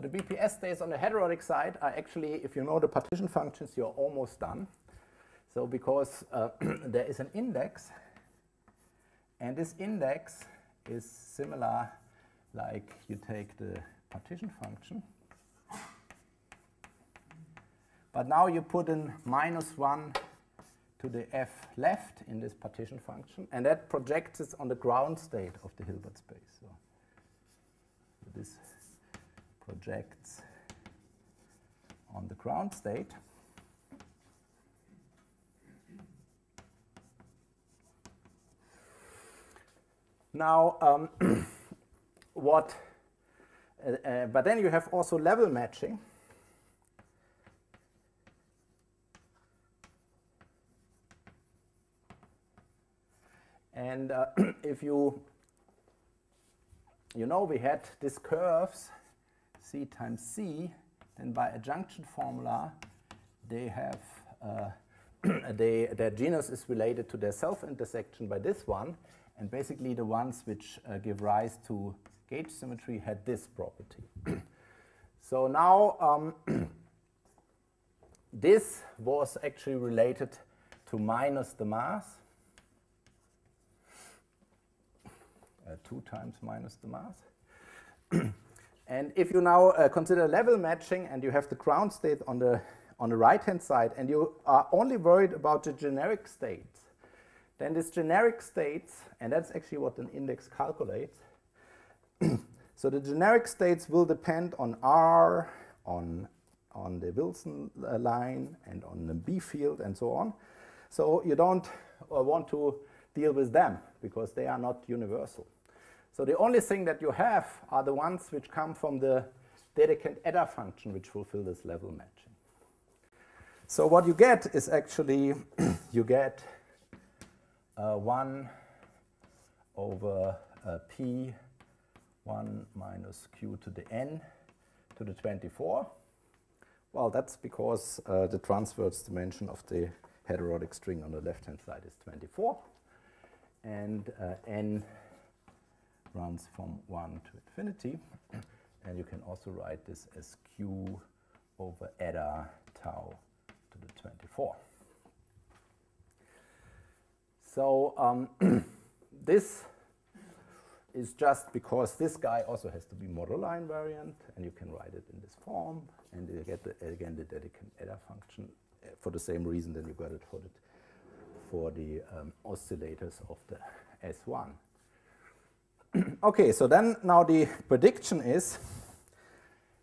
The BPS states on the heterotic side are actually, if you know the partition functions, you're almost done. So because uh, there is an index, and this index is similar like you take the partition function. But now you put in minus 1 to the f left in this partition function, and that projects it on the ground state of the Hilbert space. So this projects on the ground state. Now, um, what, uh, uh, but then you have also level matching. And uh, if you, you know, we had these curves, C times C, then by adjunction formula, they have uh, they, their genus is related to their self-intersection by this one, and basically the ones which uh, give rise to gauge symmetry had this property. so now um, this was actually related to minus the mass, uh, 2 times minus the mass. And if you now uh, consider level matching and you have the ground state on the, on the right-hand side and you are only worried about the generic states, then this generic states, and that's actually what an index calculates, so the generic states will depend on R, on, on the Wilson uh, line, and on the B field, and so on. So you don't uh, want to deal with them because they are not universal. So the only thing that you have are the ones which come from the Dedekind eta function which fulfill this level matching. So what you get is actually you get uh, 1 over uh, p 1 minus q to the n to the 24. Well, that's because uh, the transverse dimension of the heterotic string on the left-hand side is 24. And uh, n runs from 1 to infinity. and you can also write this as q over eta tau to the 24. So um, this is just because this guy also has to be modular invariant, and you can write it in this form, and you get the, again the Dedekind eta function uh, for the same reason that you got it for the, for the um, oscillators of the S1. okay, so then now the prediction is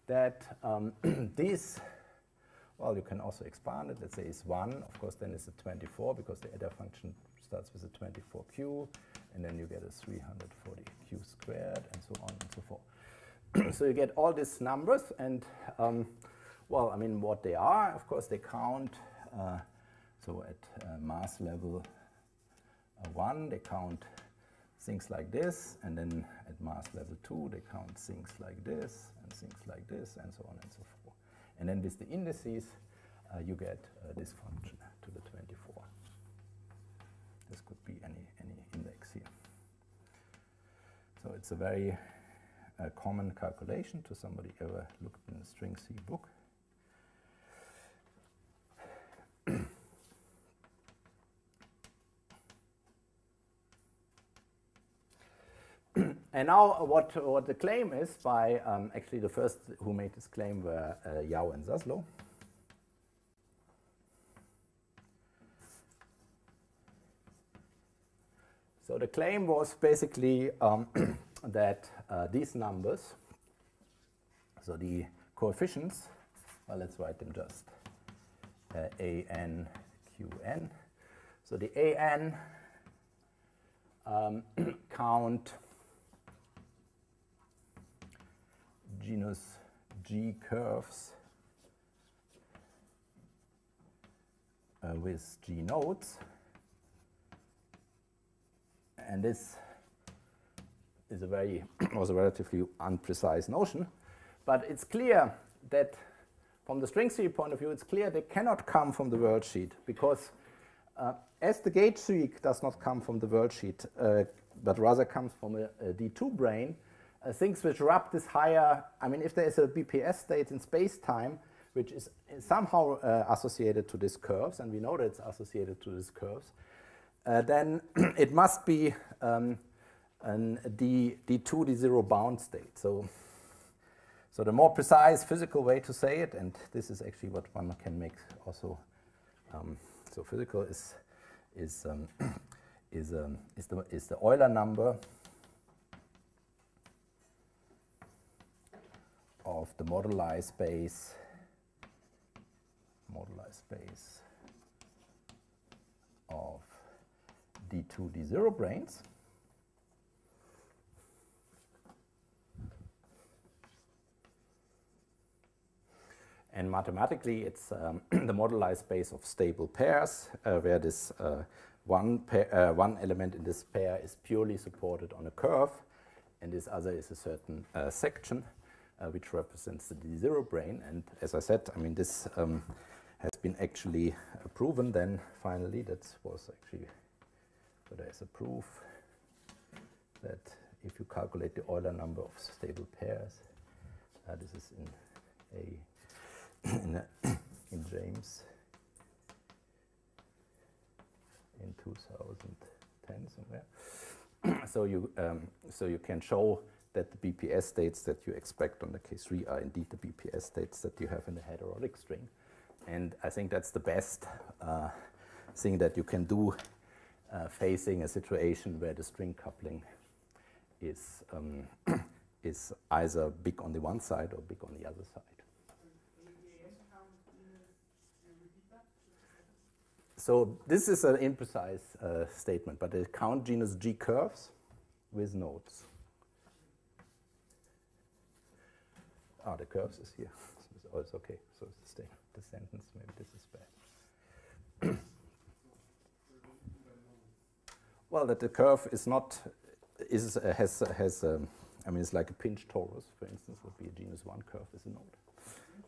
that um, this, well, you can also expand it. Let's say it's 1. Of course, then it's a 24 because the eta function starts with a 24q, and then you get a 340q squared, and so on and so forth. so you get all these numbers, and um, well, I mean, what they are, of course, they count. Uh, so at uh, mass level uh, 1, they count things like this, and then at mass level 2, they count things like this, and things like this, and so on and so forth. And then with the indices, uh, you get uh, this function to the 24. This could be any, any index here. So it's a very uh, common calculation to somebody ever looked in a string C book. And now what, what the claim is by, um, actually the first who made this claim were uh, Yau and Zaslow. So the claim was basically um, that uh, these numbers, so the coefficients, well, let's write them just uh, a n q n. So the a n um, count genus G curves uh, with G nodes. And this is a very was a relatively unprecise notion, but it's clear that from the string theory point of view, it's clear they cannot come from the worldsheet because uh, as the gauge theory does not come from the worldsheet, uh, but rather comes from a a D2 brane, uh, things which wrap this higher, I mean, if there is a BPS state in space-time, which is somehow uh, associated to these curves, and we know that it's associated to these curves, uh, then it must be um, an D, D2, D0 bound state. So, so the more precise physical way to say it, and this is actually what one can make also, um, so physical is, is, um, is, um, is, the, is the Euler number of the moduli space, moduli space of D2, D0 branes. And mathematically, it's um, the moduli space of stable pairs, uh, where this uh, one, pair, uh, one element in this pair is purely supported on a curve, and this other is a certain uh, section uh, which represents the D0 brane. And as I said, I mean, this, um, has been actually uh, proven then finally that was actually so there's a proof that if you calculate the Euler number of stable pairs uh, this is in a in, a in JAMS in 2010 somewhere so you um, so you can show that the BPS states that you expect on the K3 are indeed the BPS states that you have in the heterotic string. And I think that's the best uh, thing that you can do uh, facing a situation where the string coupling is, um, is either big on the one side or big on the other side. So this is an imprecise uh, statement, but they count genus G curves with nodes. Ah, the curves is here. oh, it's okay. So it's the, the sentence, maybe this is bad. well, that the curve is not, is, has, has um, I mean, it's like a pinch torus, for instance, would be a genus 1 curve is a node.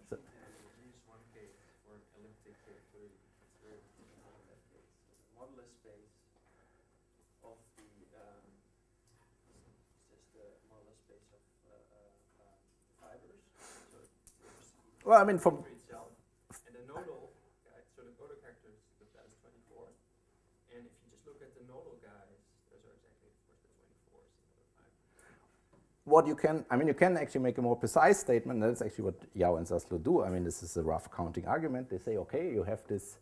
So Genus one case for an elliptic K3, it's very difficult in that case. So the modulus space of the, um, is just the modulus space of uh, uh, um, fibers. So it's Well, I mean, from. And the nodal, guy, so the nodal characters, the that is 24. And if you just look at the nodal guys, those are exactly, of course, the 24s and the five. what you can, I mean, you can actually make a more precise statement. That's actually what Yau and Zaslow do. I mean, this is a rough counting argument. They say, okay, you have this.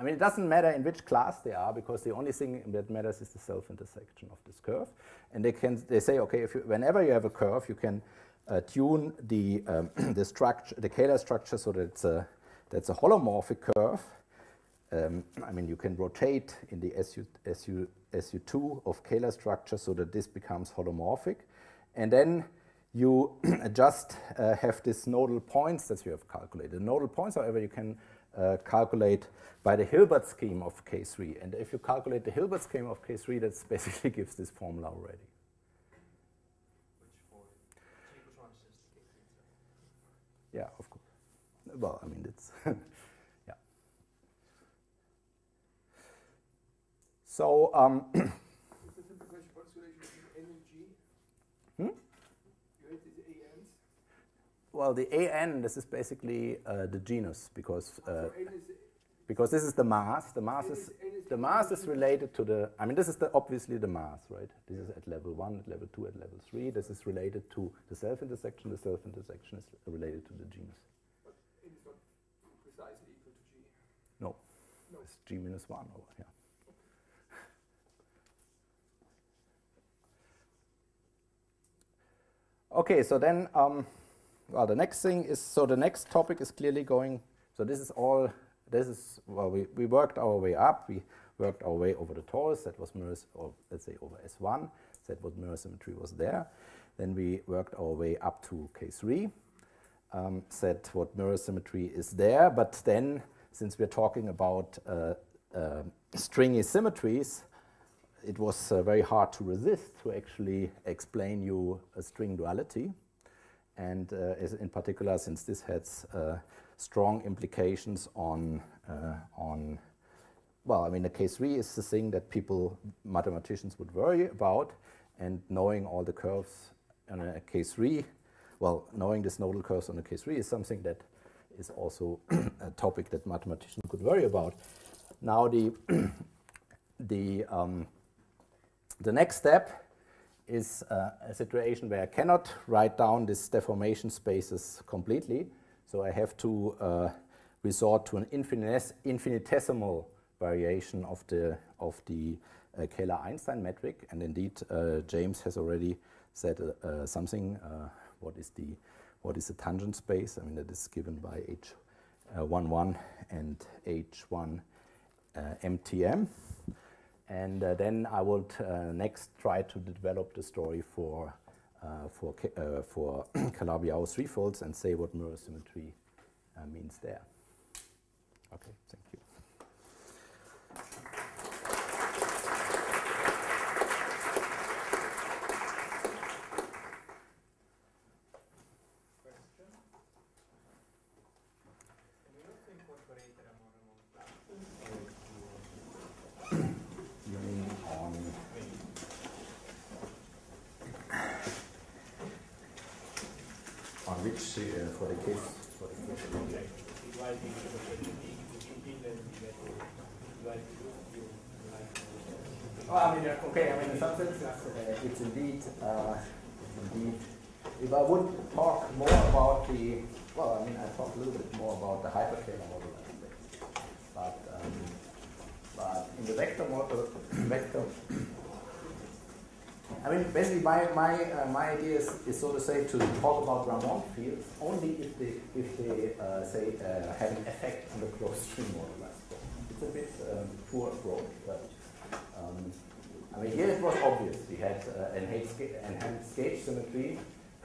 I mean, it doesn't matter in which class they are because the only thing that matters is the self-intersection of this curve. And they can, they say, okay, if you, whenever you have a curve, you can tune the um, the structure, the Kähler structure, so that it's a that's a holomorphic curve. Um, I mean, you can rotate in the SU, SU, SU2 of Kähler structure so that this becomes holomorphic. And then you just uh, have these nodal points that you have calculated. Nodal points, however, you can uh, calculate by the Hilbert scheme of K3. And if you calculate the Hilbert scheme of K3, that basically gives this formula already. Which for G equals 1 is just the K3 itself. Yeah, of course. Well, I mean, it's, yeah. So, um, It's a simple the relation between N and G? Hmm? You had these ANs. well, the AN, this is basically uh, the genus because, uh, so N is, because this is the mass. The mass is, is the mass is related to the, I mean, this is the, obviously the mass, right? This is at level one, at level two, at level three. This is related to the self-intersection. The self-intersection is related to the genus. N is not precisely equal to G. No, No. it's G minus one over here. Okay, so then, um, well, the next thing is, so the next topic is clearly going, so this is all, this is, well, we, we worked our way up, we worked our way over the torus, that was mirror, or let's say over S1, said what mirror symmetry was there. Then we worked our way up to K3, um, said what mirror symmetry is there, but then, since we're talking about uh, uh, stringy symmetries, it was uh, very hard to resist to actually explain you a string duality. And uh, in particular, since this has uh, strong implications on, uh, on, well, I mean, the K3 is the thing that people, mathematicians would worry about. And knowing all the curves on a K3, well, knowing this nodal curves on a K3 is something that is also a topic that mathematicians could worry about. Now, the, the, um, the next step is uh, a situation where I cannot write down these deformation spaces completely. So I have to uh, resort to an infinitesimal variation of the, of the uh, Kähler-Einstein metric. And indeed, uh, James has already said uh, uh, something. uh, what is the what is the tangent space? I mean, that is given by H11 and H1 uh, MTM. And then I would next try to develop the story for for Ca- uh, for Calabi-Yau threefolds and say what mirror symmetry uh, means there. Okay, thank you. Can we not think what Pareto which uh, for the case for the case. Oh, I mean, uh, okay. I mean, in some sense, it's, uh, it's indeed, uh, indeed. If I would talk more about the, well, I mean, I talk a little bit more about the hyperplanar model aspect, but um, but in the vector model, vector. I mean, basically, my my uh, my idea is, is so to say to talk about Ramond fields only if they if they uh, say uh, have an effect on the closed string model. It's a bit um, poor approach, but um, I mean, here it was obvious. We had uh, enhanced, enhanced gauge symmetry,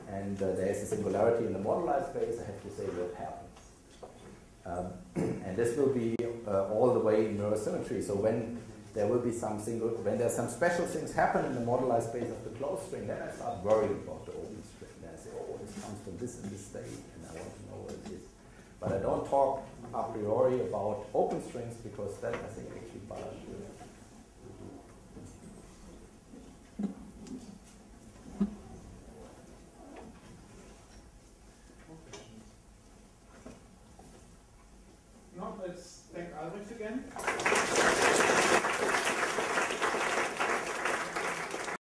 and uh, there is a singularity in the moduli space. I have to say what happens. Um, and this will be uh, all the way in mirror symmetry. So when there will be some single, when there's some special things happen in the moduli space of the closed string, then I start worrying about the open string. Then I say, oh, this comes from this and this state, and I want to know what it is. But I don't talk a priori about open strings because then I think actually Balash Not let's take Albrecht again.